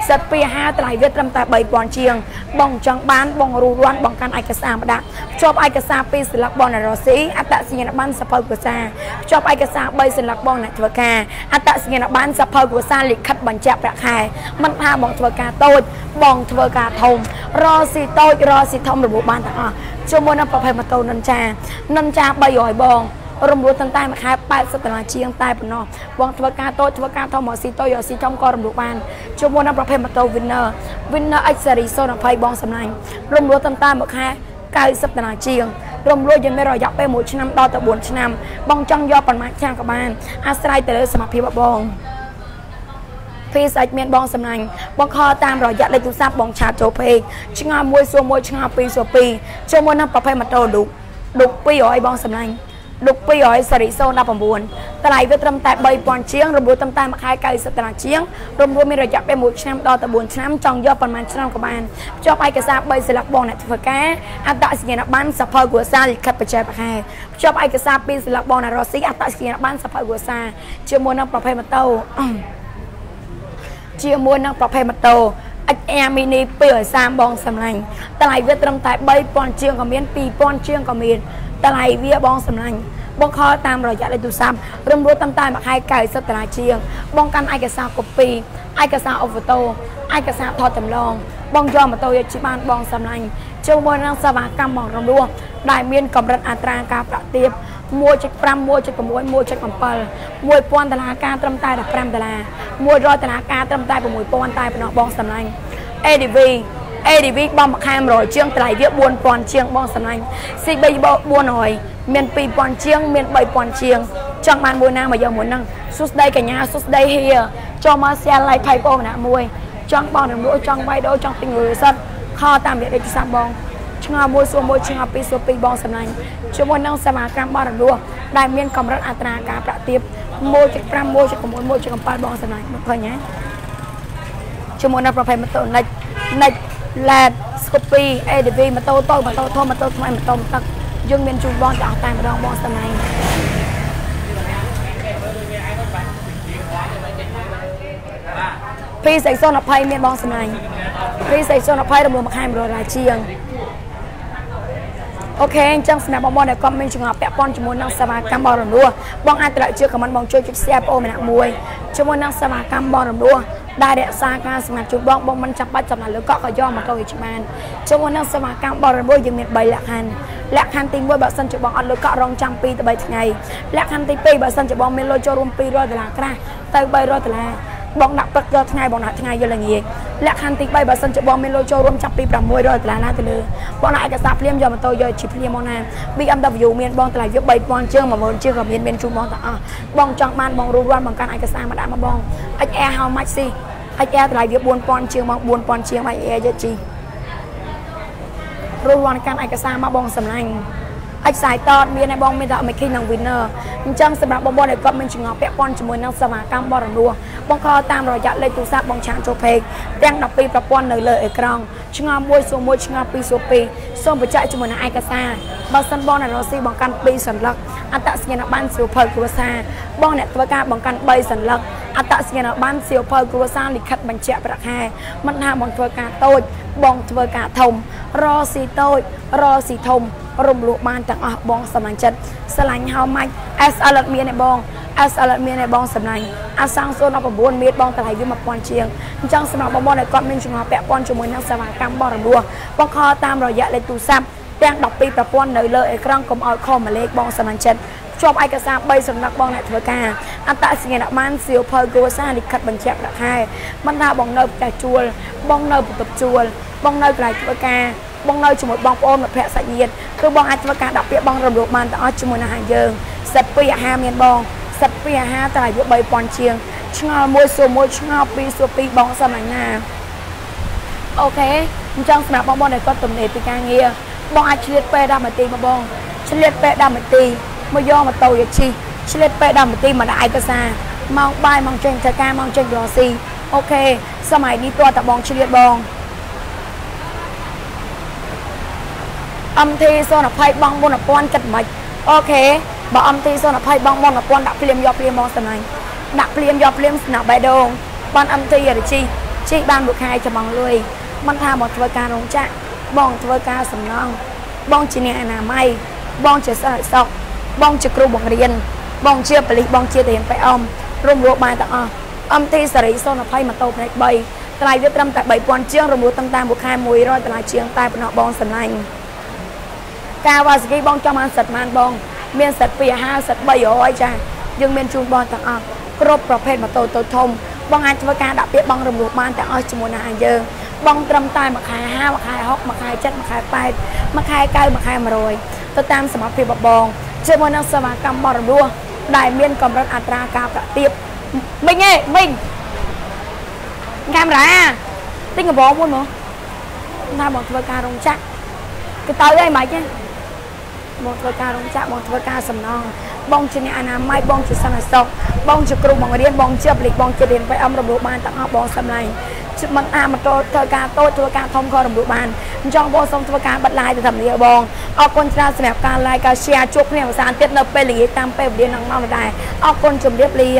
Z250 តម្លៃវាត្រឹមតែ3000ជាង បងចង់បានបងរੂរាន់បងកាន់ឯកសារមកដាក់ភ្ជាប់ឯកសារពីរសិលឹកបងណារ៉ូស៊ីអត្តសញ្ញាណប័ណ្ណសភៅភាសាភ្ជាប់ឯកសារ3សិលឹកបងអ្នកធ្វើការអត្តសញ្ញាណប័ណ្ណសភៅភាសាលិខិតបញ្ជាក់ប្រាក់ខែមិនថាបងធ្វើការតូច បងធ្វើការធំរស៊ីតូចរស៊ីធំរបួសបានទាំងអស់ជាមួយនឹងប្រភេទម៉ូតូនិនចានិនចា300បង រំលោះតាំងតែមួយខែ80ដុល្លារជាងតែប៉ុណ្ណោះបងធ្វើការតូចធ្វើការធំមកស៊ីតូចយកស៊ីធំក៏រំលោះបានជាមួយនឹងប្រភេទម៉ូតូ Winner Winner X Series 020បងសំឡាញ់រំលោះតាំងតែមួយខែ90ដុល្លារជាងរំលោះយើងមានរយៈពេល1ឆ្នាំដល់ទៅ4ឆ្នាំបងចង់យកប៉ុន្មានឆ្នាំក៏បានអាស្រ័យទៅលើសមត្ថភាពរបស់បងភេសាច់មានបងសំណាញ់បងខលតាមរយៈលេខទូរស័ព្ទបងឆាតចូលពេកឆ្ងល់មួយសួរមួយឆ្ងល់ពីរសួរពីរជាមួយនឹងប្រភេទម៉ូតូឌុកឌុក200បងសំណាញ់ ឌុក200សេរី019តម្លៃវាត្រឹមតែ3000ជាងរំលោះត្រឹមតែមួយខែ90ដុល្លារជាងរំលោះមានរយៈពេល1ឆ្នាំដល់ទៅ4ឆ្នាំចង់យកប៉ុន្មានឆ្នាំក៏បានភ្ជាប់ឯកសារ3សិលឹកបងអ្នកធ្វើការអត្តសញ្ញាណប័ណ្ណសភៅគ្រួសារលិខិតបច្ចេកប្រខែភ្ជាប់ឯកសារ2សិលឹកបងអ្នករស់ស៊ីអត្តសញ្ញាណប័ណ្ណសភៅគ្រួសារជាមួយនឹងប្រភេទម៉ូតូជាមួយនឹងប្រភេទម៉ូតូ XR Mini 230បងសម្លាញ់តម្លៃវាត្រឹមតែ3000ជាងក៏មាន2000ជាងក៏មាន តម្លៃវាបងសម្លាញ់បងខលតាមរយៈលេខទូរស័ព្ទរំលោះតាមតែមួយខែ90ដុល្លារជាង បងកាន់ឯកសារកូពីឯកសារអូហ្វូតូឯកសារថតចម្លង បងយកម៉ូតូយកជិះបានបងសម្លាញ់ជាមួយនឹងសេវាកម្មបងរំលោះដែលមានកម្រិតអត្រាការប្រាក់ទាប1.5 1.6 1.7 1000ដុល្លារការត្រឹមតែ15ដុល្លារ100ដុល្លារការត្រឹមតែ6000តែប៉ុណ្ណោះបងសម្លាញ់ ADV ADV បងមួយខែ100ជាងតម្លៃវា4000ជាងបងសម្លាញ់ CB 400មាន2000ជាងមាន3000ជាងចង់បានមួយណាមកយកមួយហ្នឹងសួស្ដីកញ្ញាសួស្ដីហៀចូលមក share like ផៃបងម្នាក់មួយចង់បងរំលោះចង់វាយដូរចង់ទិញលុយសិតខតាមរយៈលេខទូរស័ព្ទបងឆ្ងល់មួយសួរមួយឆ្ងល់ពីរសួរពីរបងសំណាញ់ជាមួយនឹងសមាកម្មបរិរោះដែលមានកម្រិតអត្រាការប្រាក់ទាប1.5 1.6 1.7បងសំណាញ់មកឃើញហ៎ជាមួយនឹងប្រភេទម៉ូតូ Next Next LED Scoopy ADV ម៉ូតូតូចម៉ូតូធំម៉ូតូថ្មីម៉ូតូទឹកយើងមានជូនបងទាំងអស់តែម្ដងបងសំណាញ់ពីសេកសុន20មានបងសំណាញ់ពីសេកសុន20រំលោះមួយខែ100ដុល្លារជាងអូខេអញ្ចឹងសម្រាប់បងប្អូនដែលគាត់មានចង្អល់ពាក់ព័ន្ធជាមួយនឹងសេវាកម្មបរិរោះបងអាចត្រឡប់ជឿខមមិនបងជួយចុច share បងម្នាក់មួយជាមួយនឹងសេវាកម្មបរិរោះ ដែលរក្សាការសម្រាប់ជូនបងបងមិនចាំបាច់ចំណាយលើកក់ក៏យកមកទៅឲ្យបានជាមួយនឹងសេវាកម្មបរិបូរយើងមាន3លក្ខខណ្ឌលក្ខខណ្ឌទី1បើសិនជាបងអត់លើកក់រងចាំ2ទៅ3ថ្ងៃលក្ខខណ្ឌទី2បើសិនជាបងមានលុយចូលរួម200ដុល្លារក្រាស់ទៅ300ដុល្លារ បងដាក់ព្រឹកយកថ្ងៃបងដាក់ថ្ងៃយកល្ងាចលក្ខខណ្ឌទី3បើសិនជាបងមានលុយចូលរួមចាប់ពី600ដុល្លារឡើងទៅលើបងដាក់ឯកសារភ្លាមយកម៉ូតូយកជីភ្លាមមកណា BMW មានបងតម្លៃយក3000ជាង10000ជាងក៏មានមានជូនបងទាំងអស់បងចង់បានបងរួចរាល់បងកាន់ឯកសារមកដាក់មកបង XR how much ស៊ី XR តម្លៃវា4000ជាងមក4000ជាង XR យកជីរួចរាល់កាន់ឯកសារមកបងសម្លាញ់ អាចខ្សែតតមានឲ្យបងមានតែ Making និង Winner អញ្ចឹងសម្រាប់បងប្អូនដែលគាត់មានចង្អល់ពាក់ព័ន្ធជាមួយនឹងសេវាកម្មបរិរោះបងខលតាមរយៈលេខទូរស័ព្ទបងឆានចូល page ទាំង12ប្រព័ន្ធនៅលើអេក្រង់ឆ្ងល់មួយសួរមួយឆ្ងល់ពីរសួរពីរសូមបញ្ជាក់ជាមួយនឹងឯកសារបើសិនបងអ្នករស៊ីបង្កាន់2សន្លឹកអត្តសញ្ញាណប័ណ្ណសៀវភៅគ្រួសារបងអ្នកធ្វើការបង្កាន់3សន្លឹកអត្តសញ្ញាណប័ណ្ណសៀវភៅគ្រួសារលិខិតបញ្ជាក់ប្រាក់ខែមិនថាបងធ្វើការតូចបងធ្វើការធំរស៊ីតូចរស៊ីធំ រំលោះបានទាំងអស់បងសម្លាញ់ចិត្តស្រឡាញ់ហៅម៉ាច់ SL មានឯបង SL មានឯបងសម្លាញ់អាសាំង019មានបងតម្លៃវា1000ជាងអញ្ចឹងសម្រាប់បងប្អូនដែលគាត់មានចំណាពាក់ព័ន្ធជាមួយនឹងសេវាកម្មបរិបូរបងខលតាមរយៈលេខទូរស័ព្ទទាំង12ប្រព័ន្ធនៅលើអេក្រង់កុំឲ្យខុសមួយលេខបងសម្លាញ់ចិត្តជាប់ឯកសារ3សំណាក់បងអ្នកធ្វើការអត្តសញ្ញាណប័ណ្ណសៀវភៅគ្រួសារលិខិតបញ្ជាក់ប្រាក់ខែមិនថាបងនៅផ្ទះជួលបងនៅបន្ទប់ជួលបងនៅកន្លែងធ្វើការ បងនៅជាមួយបងប្អូនមិត្តភក្តិសាច់ញាតិគឺបងអាចធ្វើការដាក់ពាក្យបងរំលោភបានទាំងអស់ជាមួយនឹងហាងយើងសិតពីអាហារមានបងសិតពីអាហារតម្លៃវា3000ជាងឆ្ងល់មួយសួរមួយឆ្ងល់ពីរសួរពីរបងសមអញ្ញាអូខេអញ្ចឹងសម្រាប់បងប្អូនដែលគាត់ទំនេរពីការងារបងអាចឆ្លៀតពេល10នាទីមកបងឆ្លៀតពេល10នាទីមកយកម៉ូតូយកជិះឆ្លៀតពេល10នាទីមកដាក់ឯកសារម៉ោងបាយម៉ោងចេញធ្វើការម៉ោងចេញរកស៊ីអូខេសម័យនេះតើតបងឆ្លៀតបង MT 020 បង4000គិតមិនអូខេបើ MT 020 បង4000ដាក់ភ្លាមយកភ្លាមមកសំណាញ់ដាក់ភ្លាមយកភ្លាមស្នាប់បេះដូងបាន MT រជីជីបានមួយខែចំងលុយមិនថាមកធ្វើការរោងចក្របងធ្វើការសំណង់បងជាអ្នកអនាម័យបងជាសិស្សសុខបងជាគ្រូបង្រៀនបងជាប៉ូលីសបងជាទាហានបៃអំរួមរួបបានទាំងអស់ MT សេរី020ម៉ូតូផ្នែក3ថ្លៃវាត្រឹមតែ3000ជាងរមូលតាំងតាមមួយខែ100តម្លៃជាងតែប៉ុណ្ណោះបងសំឡាញ់ ការវ៉ាសគីបងចំបានសិតបានបង មានសិត250សិត300ចាយើងមានជូនបងទាំងអស់គ្រប់ប្រភេទម៉ូតូតូចធំបងអាចធ្វើការដាក់ពាក្យបងរំលោះបានទាំងអស់ជាមួយនឹងយើងបងត្រឹមតែមួយខែ5មួយខែ6មួយខែ7មួយខែ8មួយខែ9មួយខែ100ទៅតាមសមត្ថភាពរបស់បងជាមួយនឹងសេវាកម្មបរិបោះដែលមានកម្រិតអត្រាការប្រាក់ទាបមិញឯងមិញកាមេរ៉ាទិញកបងមួយមកថាបងធ្វើការរោងចក្រគឺទៅហើយមិនទេ បងធ្វើការរោងចក្របងធ្វើការសំណងបងជាអ្នកអនាម័យបងជាសន្តិសុខបងជាគ្រូបង្រៀនបងជាបលិកបងជារៀនបៃអំរំលោះបានទាំងអស់បងសម្លាញ់មិនអាម៉ូតូធ្វើការតូចធ្វើការធំក៏រំលោះបានអញ្ចឹងបងសូមធ្វើការបិទ live ទៅតាមនេះបងអរគុណច្រើនសម្រាប់ការ live ការ share ជួបគ្នាភាសាទៀតនៅពេលល្ងាចតាមពេលវេលានឹងមកដែរអរគុណជម្រាបលា